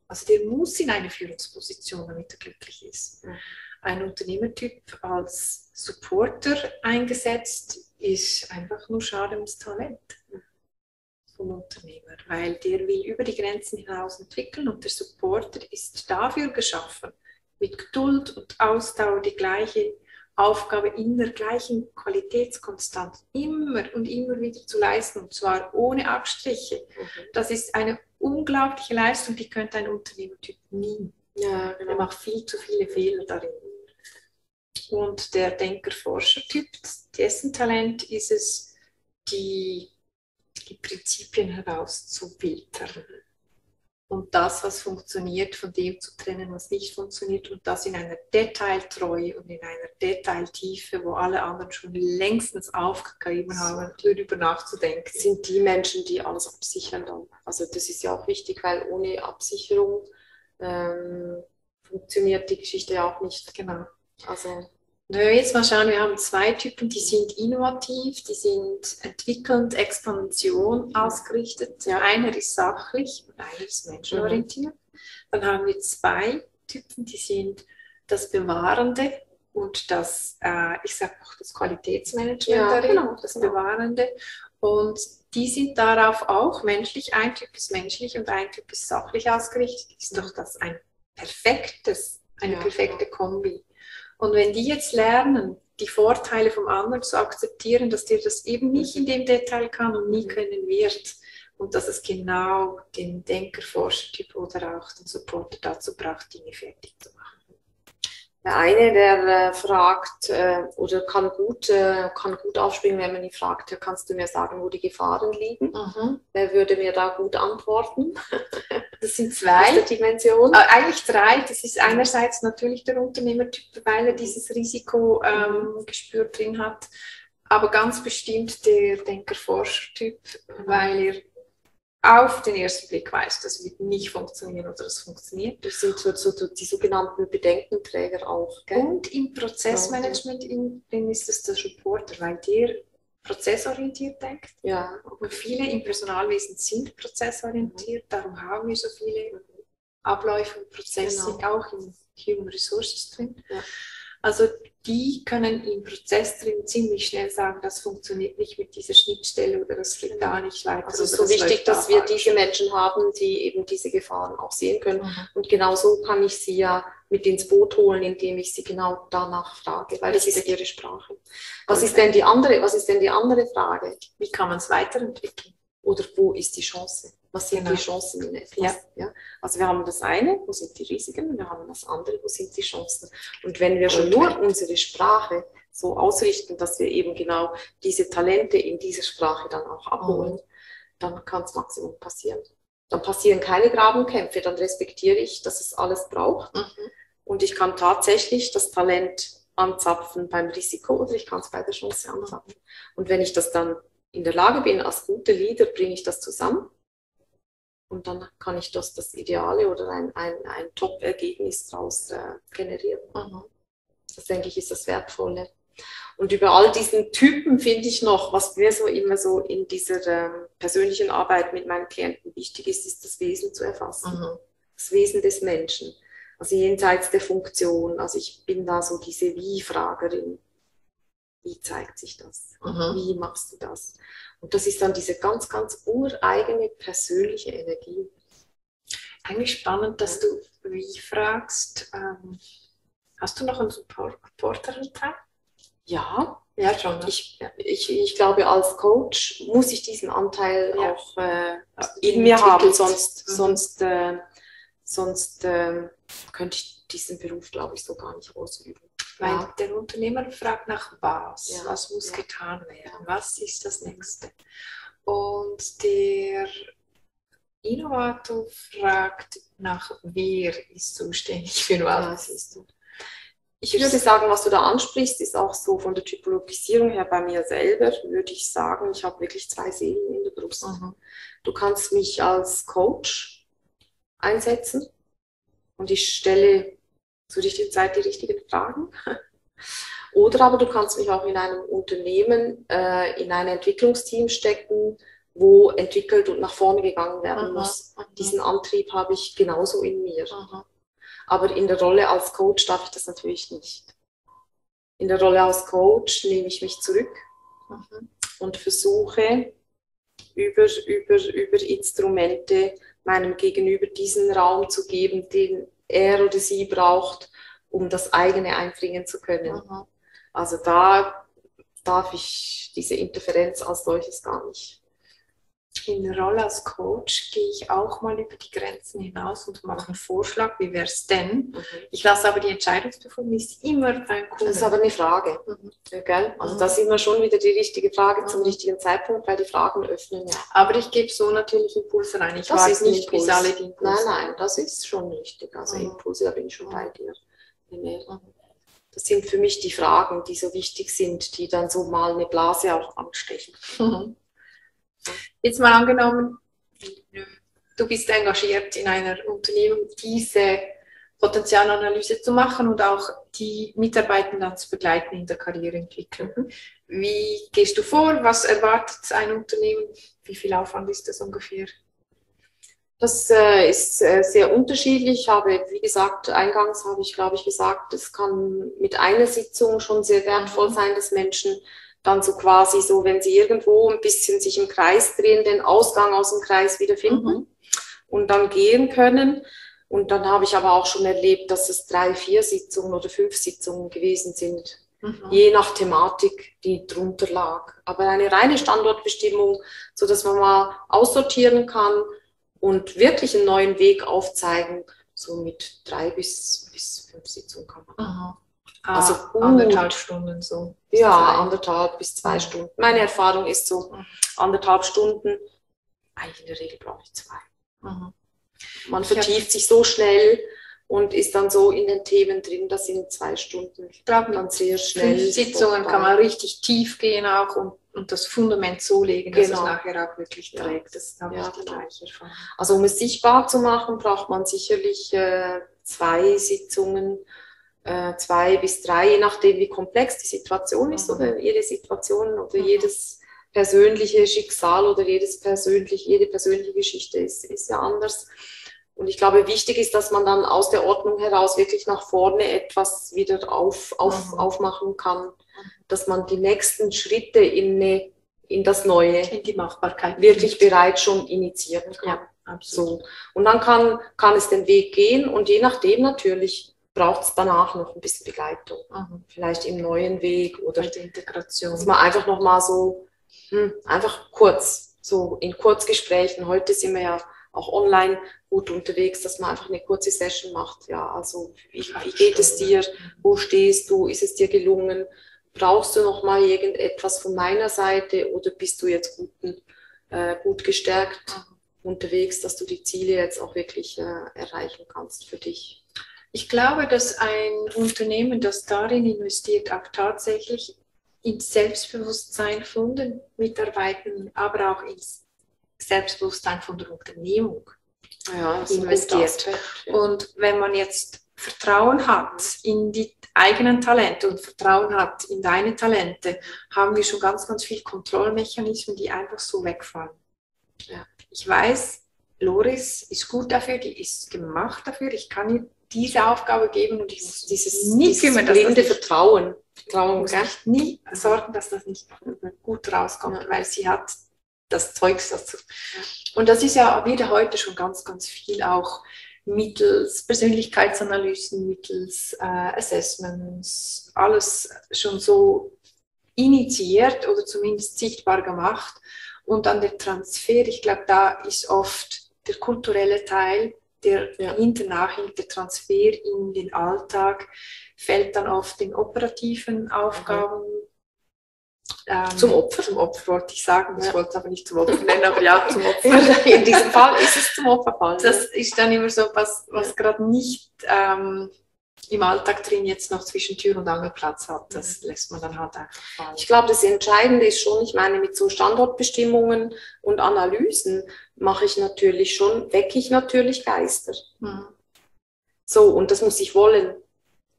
Also der muss in eine Führungsposition, damit er glücklich ist. Mhm. Ein Unternehmertyp als Supporter eingesetzt ist einfach nur schade ums Talent vom Unternehmer, weil der will über die Grenzen hinaus entwickeln und der Supporter ist dafür geschaffen, mit Geduld und Ausdauer die gleiche Aufgabe in der gleichen Qualitätskonstanz immer und immer wieder zu leisten, und zwar ohne Abstriche. Mhm. Das ist eine unglaubliche Leistung, die könnte ein Unternehmertyp nie. Ja, genau. Er macht viel zu viele Fehler darin. Und der Denker-Forscher-Typ, dessen Talent ist es, die, die Prinzipien herauszufiltern und das, was funktioniert, von dem zu trennen, was nicht funktioniert und das in einer Detailtreue und in einer Detailtiefe, wo alle anderen schon längstens aufgegeben haben, darüber nachzudenken.
Sind die Menschen, die alles absichern dann. Also das ist ja auch wichtig, weil ohne Absicherung ähm, funktioniert die Geschichte ja auch nicht.
Genau. Also wenn wir jetzt mal schauen, wir haben zwei Typen, die sind innovativ, die sind entwickelnd, Expansion ausgerichtet. Ja, einer ist sachlich und einer ist menschenorientiert. Mhm. Dann haben wir zwei Typen, die sind das Bewahrende und das, äh, ich sage auch das Qualitätsmanagement ja, darin, genau, das genau. Bewahrende. Und die sind darauf auch menschlich. Ein Typ ist menschlich und ein Typ ist sachlich ausgerichtet. Ist doch das ein perfektes, eine ja, perfekte Kombi. Und wenn die jetzt lernen, die Vorteile vom anderen zu akzeptieren, dass der das eben nicht in dem Detail kann und nie können wird und dass es genau den Denker, Forschertyp oder auch den Supporter dazu braucht, Dinge fertig zu machen.
Der eine, der äh, fragt äh, oder kann gut, äh, kann gut aufspringen, wenn man ihn fragt, kannst du mir sagen, wo die Gefahren liegen? Mhm. Wer würde mir da gut antworten? <laughs>
Das sind zwei Dimensionen. Eigentlich drei. Das ist einerseits natürlich der Unternehmertyp, weil er dieses Risiko ähm, gespürt drin hat, aber ganz bestimmt der Denker-Forscher-Typ, weil er auf den ersten Blick weiß, das wird nicht funktionieren oder es funktioniert.
Das sind so, so, die sogenannten Bedenkenträger auch.
Gell? Und im Prozessmanagement in, ist es der Supporter, weil der prozessorientiert denkt. Ja. Und viele im Personalwesen sind prozessorientiert, mhm. darum haben wir so viele Abläufe und Prozesse genau. auch in Human Resources drin. Ja. Also die können im Prozess drin ziemlich schnell sagen, das funktioniert nicht mit dieser Schnittstelle oder das geht da nicht weiter.
Also es ist so wichtig, dass wir diese Menschen haben, die eben diese Gefahren auch sehen können. Mhm. Und genau so kann ich sie ja mit ins Boot holen, indem ich sie genau danach frage, weil das ist ihre Sprache. Was ist denn die andere, was ist denn die andere Frage?
Wie kann man es weiterentwickeln?
Oder wo ist die Chance? Was sind genau. die Chancen in etwas? Ja. ja. Also wir haben das eine, wo sind die Risiken, wir haben das andere, wo sind die Chancen. Und wenn wir schon nur unsere Sprache so ausrichten, dass wir eben genau diese Talente in dieser Sprache dann auch abholen, mhm. dann kann es Maximum passieren. Dann passieren keine Grabenkämpfe, dann respektiere ich, dass es alles braucht. Mhm. Und ich kann tatsächlich das Talent anzapfen beim Risiko oder ich kann es bei der Chance anzapfen. Und wenn ich das dann in der Lage bin, als gute Leader bringe ich das zusammen und dann kann ich das, das Ideale oder ein, ein, ein Top-Ergebnis daraus äh, generieren. Mhm. Das denke ich ist das Wertvolle. Und über all diesen Typen finde ich noch, was mir so immer so in dieser äh, persönlichen Arbeit mit meinen Klienten wichtig ist, ist das Wesen zu erfassen. Mhm. Das Wesen des Menschen. Also jenseits der Funktion. Also ich bin da so diese Wie-Fragerin. Wie zeigt sich das? Mhm. Wie machst du das? Und das ist dann diese ganz, ganz ureigene persönliche Energie.
Eigentlich spannend, dass du wie fragst. Ähm, hast du noch einen Supporter-Teil?
Ja, ja schon. Ne? Ich, ich, ich glaube, als Coach muss ich diesen Anteil ja. auch äh, in mir haben, sonst, mhm. sonst, äh, sonst äh, könnte ich diesen Beruf, glaube ich, so gar nicht ausüben.
Weil ja. der Unternehmer fragt nach was, ja. was muss ja. getan werden, was ist das nächste. Und der Innovator fragt nach wer ist zuständig für was.
Ja, ich würde sagen, was du da ansprichst, ist auch so von der Typologisierung her bei mir selber, würde ich sagen, ich habe wirklich zwei Seelen in der Brust. Mhm. Du kannst mich als Coach einsetzen und ich stelle zur richtigen Zeit die richtigen Fragen. <laughs> Oder aber du kannst mich auch in einem Unternehmen, äh, in ein Entwicklungsteam stecken, wo entwickelt und nach vorne gegangen werden aha, muss. Aha. Diesen Antrieb habe ich genauso in mir. Aha. Aber in der Rolle als Coach darf ich das natürlich nicht. In der Rolle als Coach nehme ich mich zurück und versuche über, über, über Instrumente meinem Gegenüber diesen Raum zu geben, den er oder sie braucht, um das eigene einbringen zu können. Mhm. Also da darf ich diese Interferenz als solches gar nicht.
In der Rolle als Coach gehe ich auch mal über die Grenzen hinaus und mache einen Vorschlag, wie wäre es denn? Mhm. Ich lasse aber die Entscheidungsbefugnis immer beim
Kunden. Das ist aber eine Frage. Mhm. Ja, also mhm. da ist immer schon wieder die richtige Frage zum mhm. richtigen Zeitpunkt, weil die Fragen öffnen ja.
Aber ich gebe so natürlich Impulse rein. Ich das weiß nicht, wie alle die
Impulse Nein, nein, das ist schon richtig. Also mhm. Impulse, da bin ich schon bei dir. Das sind für mich die Fragen, die so wichtig sind, die dann so mal eine Blase auch anstechen.
Jetzt mal angenommen, du bist engagiert in einer Unternehmen, diese Potenzialanalyse zu machen und auch die Mitarbeiter dann zu begleiten in der Karriereentwicklung. Mhm. Wie gehst du vor? Was erwartet ein Unternehmen? Wie viel Aufwand ist das ungefähr?
Das äh, ist äh, sehr unterschiedlich. Ich habe, wie gesagt, eingangs habe ich, glaube ich, gesagt, es kann mit einer Sitzung schon sehr wertvoll mhm. sein, dass Menschen dann so quasi so, wenn sie irgendwo ein bisschen sich im Kreis drehen, den Ausgang aus dem Kreis wiederfinden mhm. und dann gehen können. Und dann habe ich aber auch schon erlebt, dass es drei, vier Sitzungen oder fünf Sitzungen gewesen sind, mhm. je nach Thematik, die drunter lag. Aber eine reine Standortbestimmung, so dass man mal aussortieren kann und wirklich einen neuen Weg aufzeigen, so mit drei bis, bis fünf Sitzungen kann man.
Also ah, anderthalb Stunden so.
Ja, anderthalb bis zwei Stunden. Meine Erfahrung ist so mhm. anderthalb Stunden. Eigentlich in der Regel brauche ich zwei. Mhm. Man ich vertieft sich so schnell und ist dann so in den Themen drin, dass in zwei Stunden
braucht man sehr schnell. Fünf Sitzungen kann man richtig tief gehen auch und, und das Fundament so legen, dass genau. es nachher auch wirklich trägt. Das habe ja, ich genau.
Also um es sichtbar zu machen, braucht man sicherlich äh, zwei Sitzungen äh, zwei bis drei, je nachdem, wie komplex die Situation ist oder mhm. jede Situation oder mhm. jedes persönliche Schicksal oder jedes persönliche, jede persönliche Geschichte ist, ist ja anders. Und ich glaube, wichtig ist, dass man dann aus der Ordnung heraus wirklich nach vorne etwas wieder auf, auf, mhm. aufmachen kann, dass man die nächsten Schritte in, eine, in das Neue,
in die Machbarkeit
wirklich bereits schon initiieren kann. Ja, absolut. So. Und dann kann, kann es den Weg gehen und je nachdem natürlich, braucht es danach noch ein bisschen Begleitung. Mhm. Vielleicht im neuen Weg oder
die Integration.
Dass man einfach noch mal so, hm, einfach kurz, so in Kurzgesprächen. Heute sind wir ja auch online gut unterwegs, dass man einfach eine kurze Session macht. Ja, also wie, wie geht es dir? Wo stehst du? Ist es dir gelungen? Brauchst du noch mal irgendetwas von meiner Seite oder bist du jetzt guten, äh, gut gestärkt unterwegs, dass du die Ziele jetzt auch wirklich äh, erreichen kannst für dich?
Ich glaube, dass ein Unternehmen, das darin investiert, auch tatsächlich ins Selbstbewusstsein von den Mitarbeitern, aber auch ins Selbstbewusstsein von der Unternehmung ja, investiert. Und wenn man jetzt Vertrauen hat in die eigenen Talente und Vertrauen hat in deine Talente, haben wir schon ganz, ganz viele Kontrollmechanismen, die einfach so wegfallen. Ja. Ich weiß, Loris ist gut dafür, die ist gemacht dafür, ich kann ihr diese Aufgabe geben und muss dieses,
nie dieses kümmern, blinde Vertrauen.
Vertrauen muss ich nie sorgen, dass das nicht gut rauskommt, ja. weil sie hat das Zeugs dazu. Und das ist ja wieder heute schon ganz, ganz viel auch mittels Persönlichkeitsanalysen, mittels äh, Assessments, alles schon so initiiert oder zumindest sichtbar gemacht. Und dann der Transfer, ich glaube, da ist oft der kulturelle Teil, der ja. der Transfer in den Alltag, fällt dann oft den operativen Aufgaben
ähm, zum Opfer.
Zum Opfer wollte ich sagen, ich wollte es aber nicht zum Opfer nennen, aber ja, zum <laughs> Opfer.
In diesem Fall ist es zum Opferfall.
Das ist dann immer so was, was ja. gerade nicht ähm, im Alltag drin jetzt noch zwischen Tür und Angelplatz hat. Das mhm. lässt man dann halt einfach
fallen. Ich glaube, das Entscheidende ist schon, ich meine, mit so Standortbestimmungen und Analysen mache ich natürlich schon, wecke ich natürlich Geister. Mhm. So, und das muss ich wollen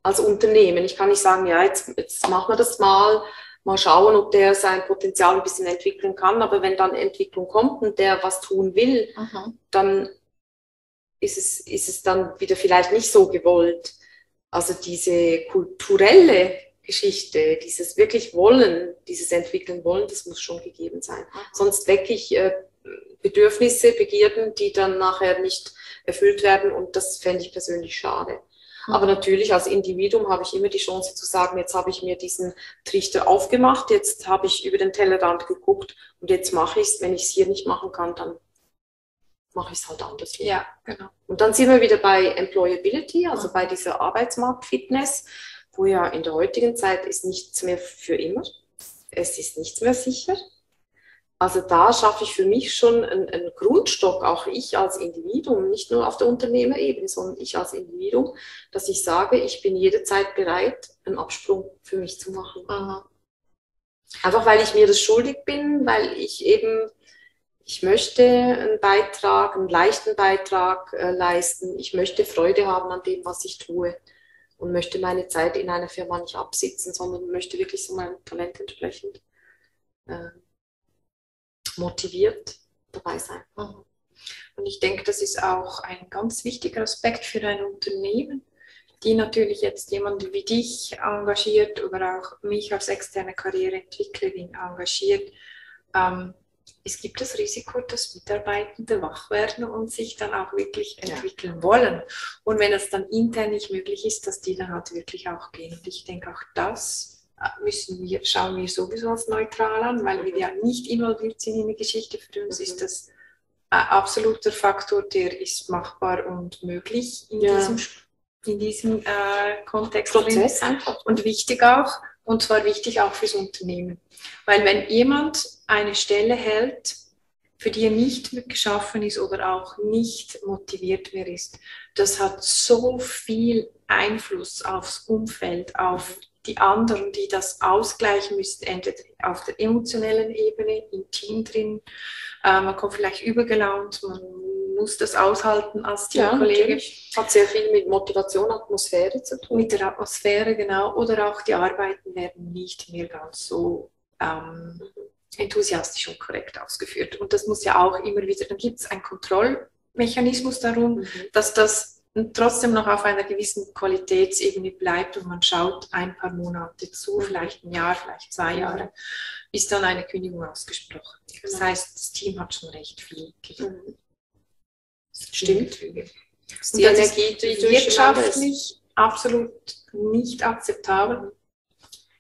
als Unternehmen. Ich kann nicht sagen, ja, jetzt, jetzt machen wir das mal mal schauen, ob der sein Potenzial ein bisschen entwickeln kann. Aber wenn dann Entwicklung kommt und der was tun will, mhm. dann ist es, ist es dann wieder vielleicht nicht so gewollt. Also diese kulturelle Geschichte, dieses wirklich Wollen, dieses Entwickeln wollen, das muss schon gegeben sein. Mhm. Sonst wecke ich äh, Bedürfnisse, Begierden, die dann nachher nicht erfüllt werden und das fände ich persönlich schade. Aber natürlich als Individuum habe ich immer die Chance zu sagen, jetzt habe ich mir diesen Trichter aufgemacht, jetzt habe ich über den Tellerrand geguckt und jetzt mache ich es. Wenn ich es hier nicht machen kann, dann mache ich es halt anders.
Ja, genau.
Und dann sind wir wieder bei Employability, also bei dieser Arbeitsmarktfitness, wo ja in der heutigen Zeit ist nichts mehr für immer. Es ist nichts mehr sicher. Also da schaffe ich für mich schon einen, einen, Grundstock, auch ich als Individuum, nicht nur auf der Unternehmerebene, sondern ich als Individuum, dass ich sage, ich bin jederzeit bereit, einen Absprung für mich zu machen. Aha. Einfach weil ich mir das schuldig bin, weil ich eben, ich möchte einen Beitrag, einen leichten Beitrag äh, leisten. Ich möchte Freude haben an dem, was ich tue und möchte meine Zeit in einer Firma nicht absitzen, sondern möchte wirklich so meinem Talent entsprechend äh, motiviert dabei sein.
Mhm. Und ich denke, das ist auch ein ganz wichtiger Aspekt für ein Unternehmen, die natürlich jetzt jemanden wie dich engagiert oder auch mich als externe Karriereentwicklerin engagiert. Ähm, es gibt das Risiko, dass Mitarbeitende wach werden und sich dann auch wirklich entwickeln ja. wollen. Und wenn es dann intern nicht möglich ist, dass die dann halt wirklich auch gehen. Und ich denke, auch das müssen wir, schauen wir sowieso als neutral an, weil wir ja nicht involviert sind in die Geschichte. Für uns ist das ein absoluter Faktor, der ist machbar und möglich in ja. diesem, in diesem äh, Kontext.
Prozess.
Und wichtig auch, und zwar wichtig auch fürs Unternehmen. Weil wenn jemand eine Stelle hält, für die er nicht geschaffen ist oder auch nicht motiviert mehr ist, das hat so viel Einfluss aufs Umfeld, auf die anderen, die das ausgleichen müssen, entweder auf der emotionellen Ebene, im Team drin. Äh, man kommt vielleicht übergelaunt, man muss das aushalten als Teamkollege.
Ja, Hat sehr viel mit Motivation, Atmosphäre zu tun.
Mit der Atmosphäre, genau. Oder auch die Arbeiten werden nicht mehr ganz so ähm, enthusiastisch und korrekt ausgeführt. Und das muss ja auch immer wieder, dann gibt es einen Kontrollmechanismus darum, mhm. dass das trotzdem noch auf einer gewissen Qualitätsebene bleibt und man schaut ein paar Monate zu, vielleicht ein Jahr, vielleicht zwei Jahre, ist dann eine Kündigung ausgesprochen. Das genau. heißt, das Team hat schon recht viel gegeben. Mhm.
Stimmt.
Und die das Energie, die wirtschaftlich absolut nicht akzeptabel.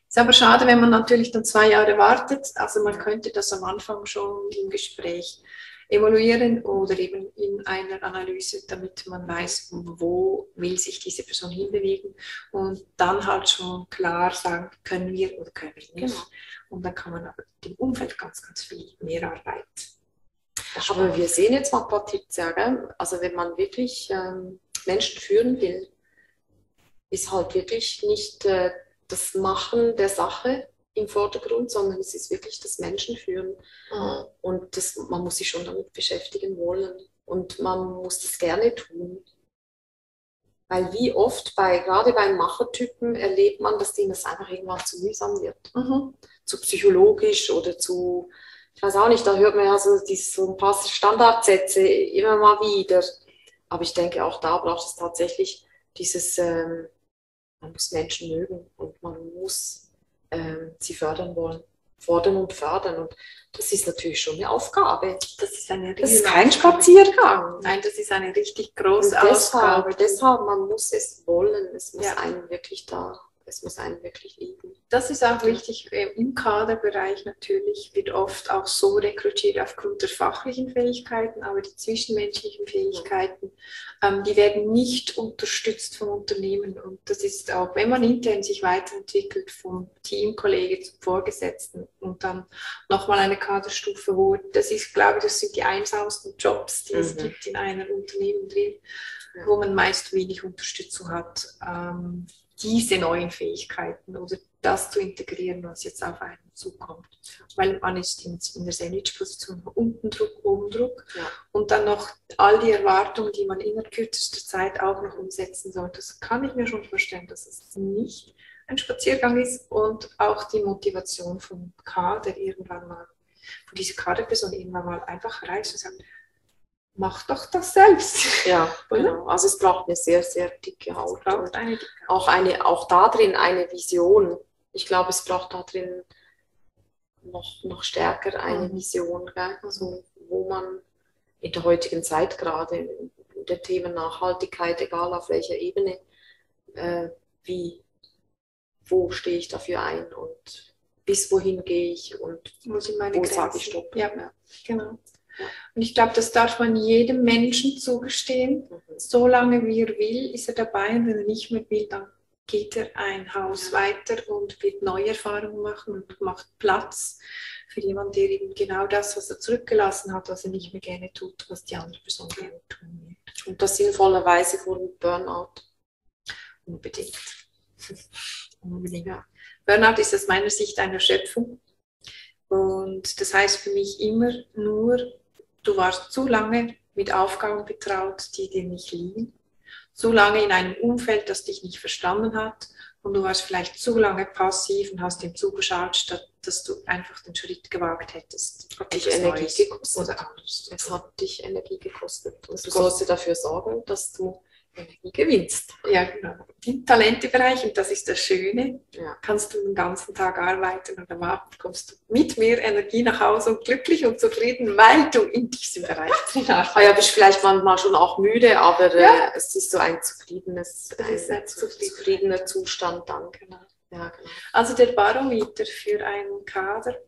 Ist aber schade, wenn man natürlich dann zwei Jahre wartet. Also man könnte das am Anfang schon im Gespräch evaluieren oder eben in einer Analyse, damit man weiß, wo will sich diese Person hinbewegen und dann halt schon klar sagen, können wir oder können wir nicht. Genau. Und dann kann man aber im Umfeld ganz, ganz viel mehr Arbeit.
Aber wir sehen jetzt mal Patricia, gell? also wenn man wirklich ähm, Menschen führen will, ist halt wirklich nicht äh, das Machen der Sache, im Vordergrund, sondern es ist wirklich das Menschenführen. Mhm. Und das, man muss sich schon damit beschäftigen wollen. Und man muss das gerne tun. Weil wie oft, bei, gerade bei Machertypen, erlebt man, dass denen das einfach irgendwann zu mühsam wird. Mhm. Zu psychologisch oder zu, ich weiß auch nicht, da hört man ja so, diese, so ein paar Standardsätze immer mal wieder. Aber ich denke, auch da braucht es tatsächlich dieses, ähm, man muss Menschen mögen und man muss ähm, sie fördern wollen. Fordern und fördern. Und das ist natürlich schon eine Aufgabe.
Das ist, eine das ist kein Spaziergang. Nein, das ist eine richtig große deshalb, Aufgabe.
Deshalb, man muss es wollen. Es muss ja. einem wirklich da es muss einem wirklich liegen.
Das ist auch wichtig. Im Kaderbereich natürlich wird oft auch so rekrutiert aufgrund der fachlichen Fähigkeiten, aber die zwischenmenschlichen Fähigkeiten, ähm, die werden nicht unterstützt vom Unternehmen. Und das ist auch, wenn man intern sich weiterentwickelt, vom Teamkollege zum Vorgesetzten und dann nochmal eine Kaderstufe holt, das ist, glaube ich, das sind die einsamsten Jobs, die mhm. es gibt in einem Unternehmen drin, wo man meist wenig Unterstützung hat. Ähm, diese neuen Fähigkeiten oder das zu integrieren, was jetzt auf einen zukommt. Weil man ist in, in der Sandwich-Position unten Druck, oben Druck ja. und dann noch all die Erwartungen, die man innerhalb kürzester Zeit auch noch umsetzen soll. Das kann ich mir schon vorstellen, dass es nicht ein Spaziergang ist und auch die Motivation vom Kader irgendwann mal, von dieser Kaderperson irgendwann mal einfach reicht und sagt, mach doch das selbst.
Ja, <laughs> genau. Also es braucht eine sehr, sehr dicke Haut. Eine dicke. Auch, eine, auch da drin eine Vision. Ich glaube, es braucht da drin noch, noch stärker eine mhm. Vision, Also, wo man in der heutigen Zeit gerade in der Themen Nachhaltigkeit, egal auf welcher Ebene, äh, wie, wo stehe ich dafür ein und bis wohin gehe ich und
wo sage ich Stopp. Ja, ja, genau. Und ich glaube, das darf man jedem Menschen zugestehen. Solange wie er will, ist er dabei. Und wenn er nicht mehr will, dann geht er ein Haus weiter und wird neue Erfahrungen machen und macht Platz für jemanden, der eben genau das, was er zurückgelassen hat, was er nicht mehr gerne tut, was die andere Person gerne tun wird.
Und das sinnvollerweise vor dem Burnout.
Unbedingt. <laughs> Unbedingt. Ja. Burnout ist aus meiner Sicht eine Erschöpfung. Und das heißt für mich immer nur Du warst zu lange mit Aufgaben betraut, die dir nicht liegen. Zu lange in einem Umfeld, das dich nicht verstanden hat. Und du warst vielleicht zu lange passiv und hast ihm zugeschaut, statt dass du einfach den Schritt gewagt hättest.
Hat dich Energie gekostet. Oder. Es hat dich Energie gekostet. Und du sollst dafür sorgen, dass du gewinnst.
Ja, genau. Im Talentebereich, und das ist das Schöne, ja. kannst du den ganzen Tag arbeiten und am Abend kommst du mit mehr Energie nach Hause und glücklich und zufrieden, weil du in diesem Bereich <laughs>
drin arbeitest. Ah ja, bist vielleicht manchmal schon auch müde, aber äh, ja. es ist so ein zufriedenes, ein zufriedener Zustand dann. Genau.
Ja, genau. Also der Barometer für einen Kader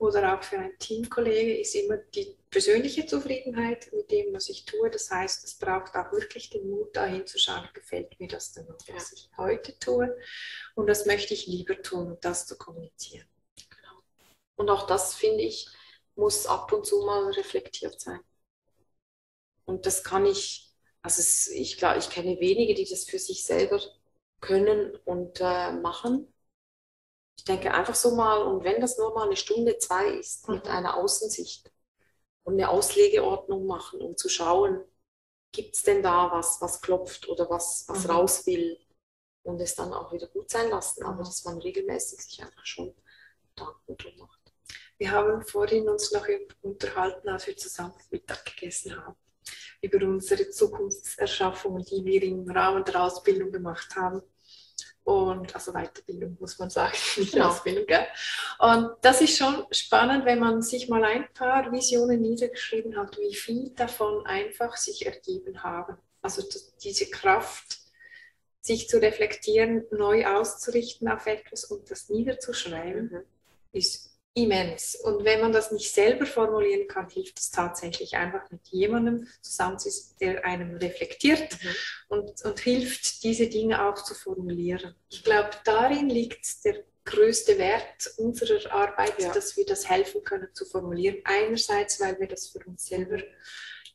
oder auch für einen Teamkollege ist immer die persönliche Zufriedenheit mit dem, was ich tue. Das heißt, es braucht auch wirklich den Mut, da hinzuschauen, gefällt mir das denn noch, was ich heute tue und das möchte ich lieber tun und das zu kommunizieren.
Genau. Und auch das, finde ich, muss ab und zu mal reflektiert sein. Und das kann ich, also es, ich glaube, ich kenne wenige, die das für sich selber können und äh, machen ich denke einfach so mal, und wenn das nur mal eine Stunde, zwei ist, mhm. mit einer Außensicht und eine Auslegeordnung machen, um zu schauen, gibt es denn da was, was klopft oder was, was mhm. raus will und es dann auch wieder gut sein lassen, aber mhm. dass man regelmäßig sich einfach schon Gedanken drum macht.
Wir haben vorhin uns noch unterhalten, als wir zusammen Mittag gegessen haben, über unsere Zukunftserschaffungen, die wir im Rahmen der Ausbildung gemacht haben und also Weiterbildung muss man sagen, nicht <laughs> genau. Ausbildung. Gell? Und das ist schon spannend, wenn man sich mal ein paar Visionen niedergeschrieben hat, wie viel davon einfach sich ergeben haben. Also diese Kraft sich zu reflektieren, neu auszurichten auf etwas und das niederzuschreiben, mhm. ist immens. Und wenn man das nicht selber formulieren kann, hilft es tatsächlich einfach mit jemandem zusammenzusetzen, der einem reflektiert mhm. und, und hilft, diese Dinge auch zu formulieren. Ich glaube, darin liegt der größte Wert unserer Arbeit, ja. dass wir das helfen können zu formulieren. Einerseits, weil wir das für uns selber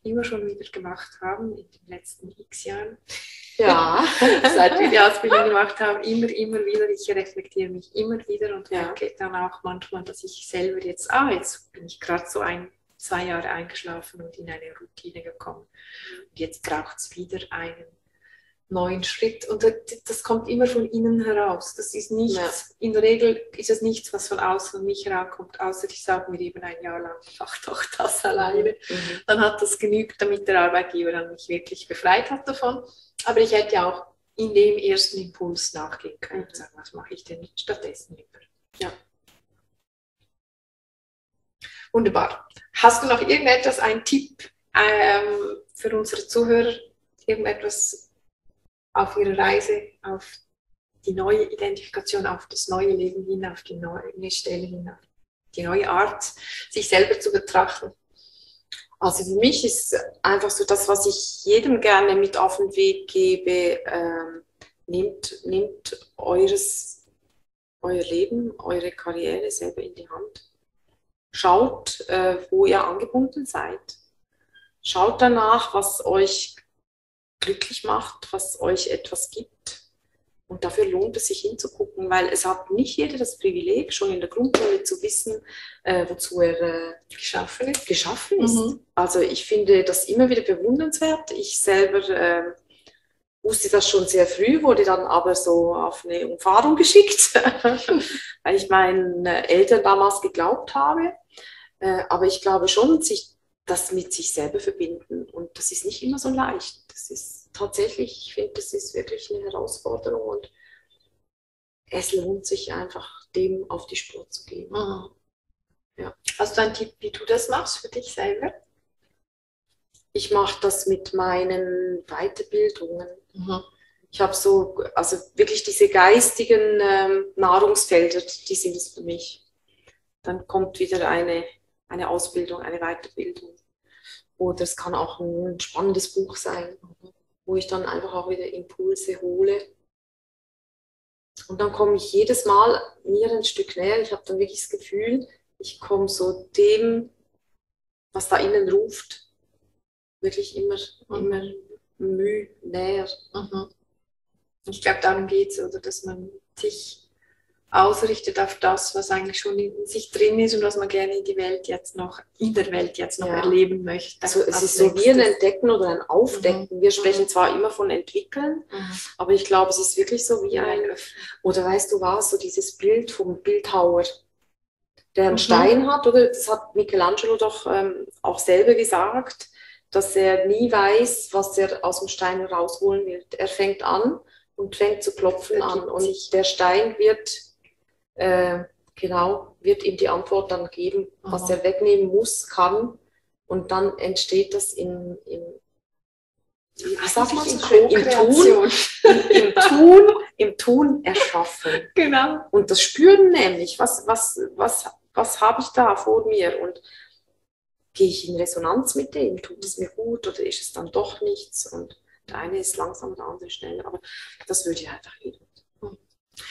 immer schon wieder gemacht haben in den letzten x Jahren. Ja. <laughs> Seit wir die Ausbildung <laughs> gemacht haben, immer, immer wieder. Ich reflektiere mich immer wieder und merke dann auch manchmal, dass ich selber jetzt, ah, jetzt bin ich gerade so ein, zwei Jahre eingeschlafen und in eine Routine gekommen. Und jetzt braucht es wieder einen neuen Schritt. Und das kommt immer von innen heraus. Das ist nichts, ja. in der Regel ist es nichts, was von außen an mich herankommt, außer ich sage mir eben ein Jahr lang, mach doch das alleine. Mhm. Dann hat das genügt, damit der Arbeitgeber dann mich wirklich befreit hat davon. Aber ich hätte auch in dem ersten Impuls nachgehen können und mhm. sagen, was mache ich denn stattdessen lieber? Ja. Wunderbar. Hast du noch irgendetwas, einen Tipp ähm, für unsere Zuhörer? Irgendetwas auf ihrer Reise auf die neue Identifikation, auf das neue Leben hin, auf die neue Stelle hin, auf die neue Art, sich selber zu betrachten.
Also für mich ist einfach so das, was ich jedem gerne mit auf den Weg gebe, ähm, nehmt, nehmt eures, euer Leben, eure Karriere selber in die Hand. Schaut, äh, wo ihr angebunden seid. Schaut danach, was euch glücklich macht, was euch etwas gibt. Und dafür lohnt es sich hinzugucken, weil es hat nicht jeder das Privileg, schon in der Grundschule zu wissen, äh, wozu er äh, geschaffen ist. Geschaffen ist. Mhm. Also ich finde das immer wieder bewundernswert. Ich selber äh, wusste das schon sehr früh, wurde dann aber so auf eine Umfahrung geschickt, <laughs> weil ich meinen Eltern damals geglaubt habe. Äh, aber ich glaube schon, sich das mit sich selber verbinden. Und das ist nicht immer so leicht. Das ist tatsächlich, ich finde, das ist wirklich eine Herausforderung und es lohnt sich einfach, dem auf die Spur zu gehen. Mhm.
Ja. Hast du einen Tipp, wie du das machst für dich selber?
Ich mache das mit meinen Weiterbildungen. Mhm. Ich habe so, also wirklich diese geistigen ähm, Nahrungsfelder, die sind es für mich. Dann kommt wieder eine, eine Ausbildung, eine Weiterbildung. Oder es kann auch ein spannendes Buch sein, wo ich dann einfach auch wieder Impulse hole. Und dann komme ich jedes Mal mir ein Stück näher. Ich habe dann wirklich das Gefühl, ich komme so dem, was da innen ruft, wirklich immer, immer Mühe näher.
Mhm. Ich glaube, darum geht es, oder dass man sich ausrichtet auf das, was eigentlich schon in sich drin ist und was man gerne in die Welt jetzt noch, in der Welt jetzt noch ja. erleben möchte.
Also es ist so wie ein Entdecken oder ein Aufdecken. Mhm. Wir sprechen mhm. zwar immer von entwickeln, mhm. aber ich glaube, es ist wirklich so wie ein, oder weißt du was, so dieses Bild vom Bildhauer, der einen mhm. Stein hat, oder das hat Michelangelo doch ähm, auch selber gesagt, dass er nie weiß, was er aus dem Stein rausholen wird. Er fängt an und fängt zu klopfen an und der Stein wird äh, genau, wird ihm die Antwort dann geben, was Aha. er wegnehmen muss, kann. Und dann entsteht das in, in
wie sagt man so schön,
im Tun, im Tun, im Tun erschaffen. <laughs>
Genau.
Und das Spüren nämlich, was, was, was, was habe ich da vor mir und gehe ich in Resonanz mit dem, tut es mir gut oder ist es dann doch nichts und der eine ist langsam, der andere schneller, aber das würde ich einfach jedem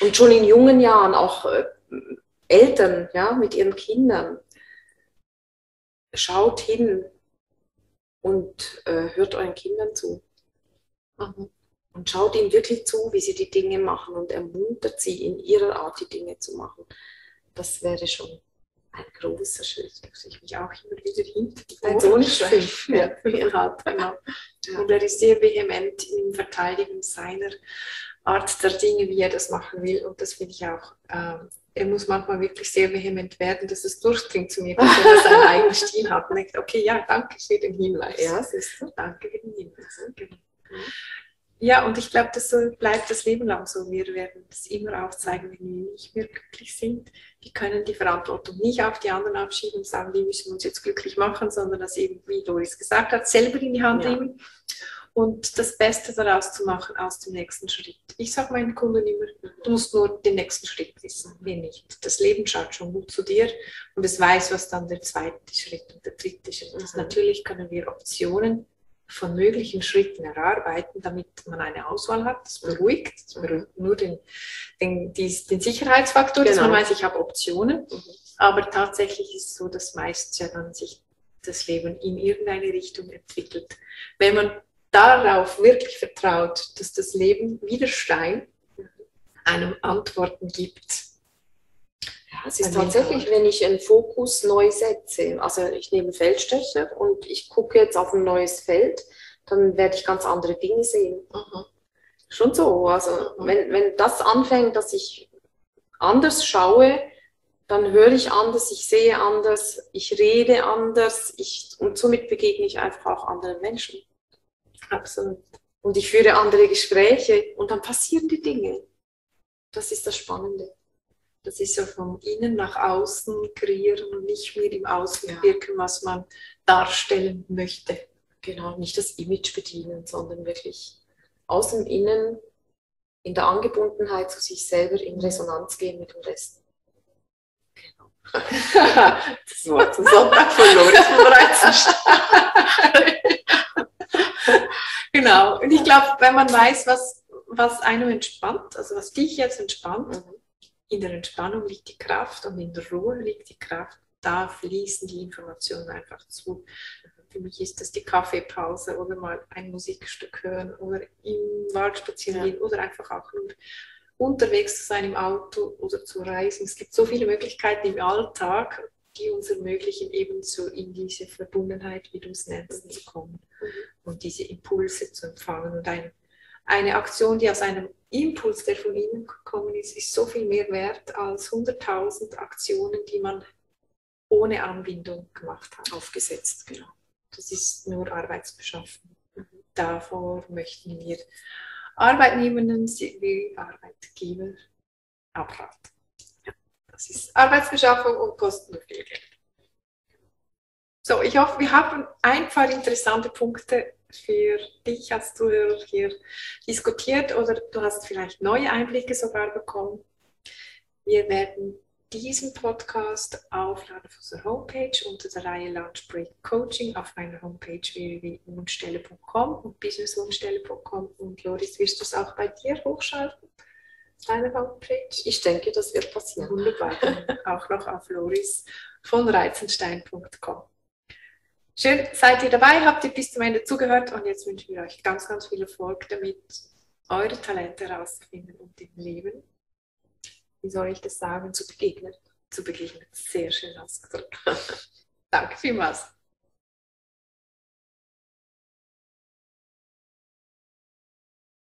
und schon in jungen Jahren auch äh, Eltern ja, mit ihren Kindern. Schaut hin und äh, hört euren Kindern zu. Mhm. Und schaut ihnen wirklich zu, wie sie die Dinge machen und ermuntert sie in ihrer Art, die Dinge zu machen. Das wäre schon ein großer Schritt,
dass ich mich auch immer wieder hinter die ist fünf, <laughs> ja, genau. Ja. Und er ist sehr vehement im Verteidigen seiner Art der Dinge, wie er das machen will. Und das finde ich auch, ähm, er muss manchmal wirklich sehr vehement werden, dass es durchdringt zu mir, dass er seinen eigenen Stil hat. Und denkt, okay, ja, danke für den Hinweis.
Ja, siehst du.
Danke für den Hinweis. Ja, und ich glaube, das bleibt das Leben lang so. Wir werden das immer aufzeigen, wenn wir nicht mehr glücklich sind. Wir können die Verantwortung nicht auf die anderen abschieben und sagen, die müssen uns jetzt glücklich machen, sondern das eben, wie Doris gesagt hat, selber in die Hand ja. nehmen und das Beste daraus zu machen aus dem nächsten Schritt. Ich sage meinen Kunden immer, du musst nur den nächsten Schritt wissen, wir nicht. Das Leben schaut schon gut zu dir und es weiß, was dann der zweite Schritt und der dritte Schritt ist. Mhm. Natürlich können wir Optionen von möglichen Schritten erarbeiten, damit man eine Auswahl hat. Das beruhigt, das beruhigt nur den, den, den Sicherheitsfaktor, genau. dass man genau. weiß, ich habe Optionen. Mhm. Aber tatsächlich ist es so, dass meist ja dann sich das Leben in irgendeine Richtung entwickelt. Wenn man darauf wirklich vertraut, dass das Leben wieder Stein einem Antworten gibt.
Ja, es ist tatsächlich, wenn ich einen Fokus neu setze, also ich nehme Feldstecher und ich gucke jetzt auf ein neues Feld, dann werde ich ganz andere Dinge sehen. Mhm. Schon so. Also mhm. wenn, wenn das anfängt, dass ich anders schaue, dann höre ich anders, ich sehe anders, ich rede anders ich, und somit begegne ich einfach auch anderen Menschen. Absolut. Und ich führe andere Gespräche und dann passieren die Dinge. Das ist das Spannende.
Das ist ja vom Innen nach Außen kreieren und nicht mehr im Außen ja. wirken, was man darstellen möchte.
Genau, nicht das Image bedienen, sondern wirklich aus dem Innen in der Angebundenheit zu sich selber in Resonanz gehen mit dem Rest.
Genau. <laughs> das war zum Sonntag von Loris von genau. Und ich glaube, wenn man weiß, was, was einem entspannt, also was dich jetzt entspannt, mhm. in der Entspannung liegt die Kraft und in der Ruhe liegt die Kraft. Da fließen die Informationen einfach zu. Für mich ist das die Kaffeepause oder mal ein Musikstück hören oder im Wald spazieren gehen ja. oder einfach auch nur unterwegs zu sein im Auto oder zu reisen. Es gibt so viele Möglichkeiten im Alltag die uns ermöglichen, eben so in diese Verbundenheit, wie du es nennst, zu kommen und diese Impulse zu empfangen. Und ein, eine Aktion, die aus einem Impuls, der von innen gekommen ist, ist so viel mehr wert als 100.000 Aktionen, die man ohne Anbindung gemacht hat.
Aufgesetzt, genau.
Das ist nur Arbeitsbeschaffung. Mhm. Davor möchten wir Arbeitnehmenden wie Arbeitgeber abraten. Das ist Arbeitsbeschaffung und kostet nur viel Geld. So, ich hoffe, wir haben ein paar interessante Punkte für dich als Zuhörer hier diskutiert oder du hast vielleicht neue Einblicke sogar bekommen. Wir werden diesen Podcast aufladen auf unserer Homepage unter der Reihe Lunch Break Coaching auf meiner Homepage www.wunschstelle.com und businesswunschstelle.com. Und Loris, wirst du es auch bei dir hochschalten? Deine Homepage?
Ich denke, das wird passieren.
Wunderbar. <laughs> auch noch auf loris von reizenstein.com. Schön, seid ihr dabei, habt ihr bis zum Ende zugehört und jetzt wünschen wir euch ganz, ganz viel Erfolg damit, eure Talente herauszufinden und im Leben, wie soll ich das sagen, zu begegnen. Zu begegnen. Sehr schön ausgedrückt. <laughs> Danke vielmals.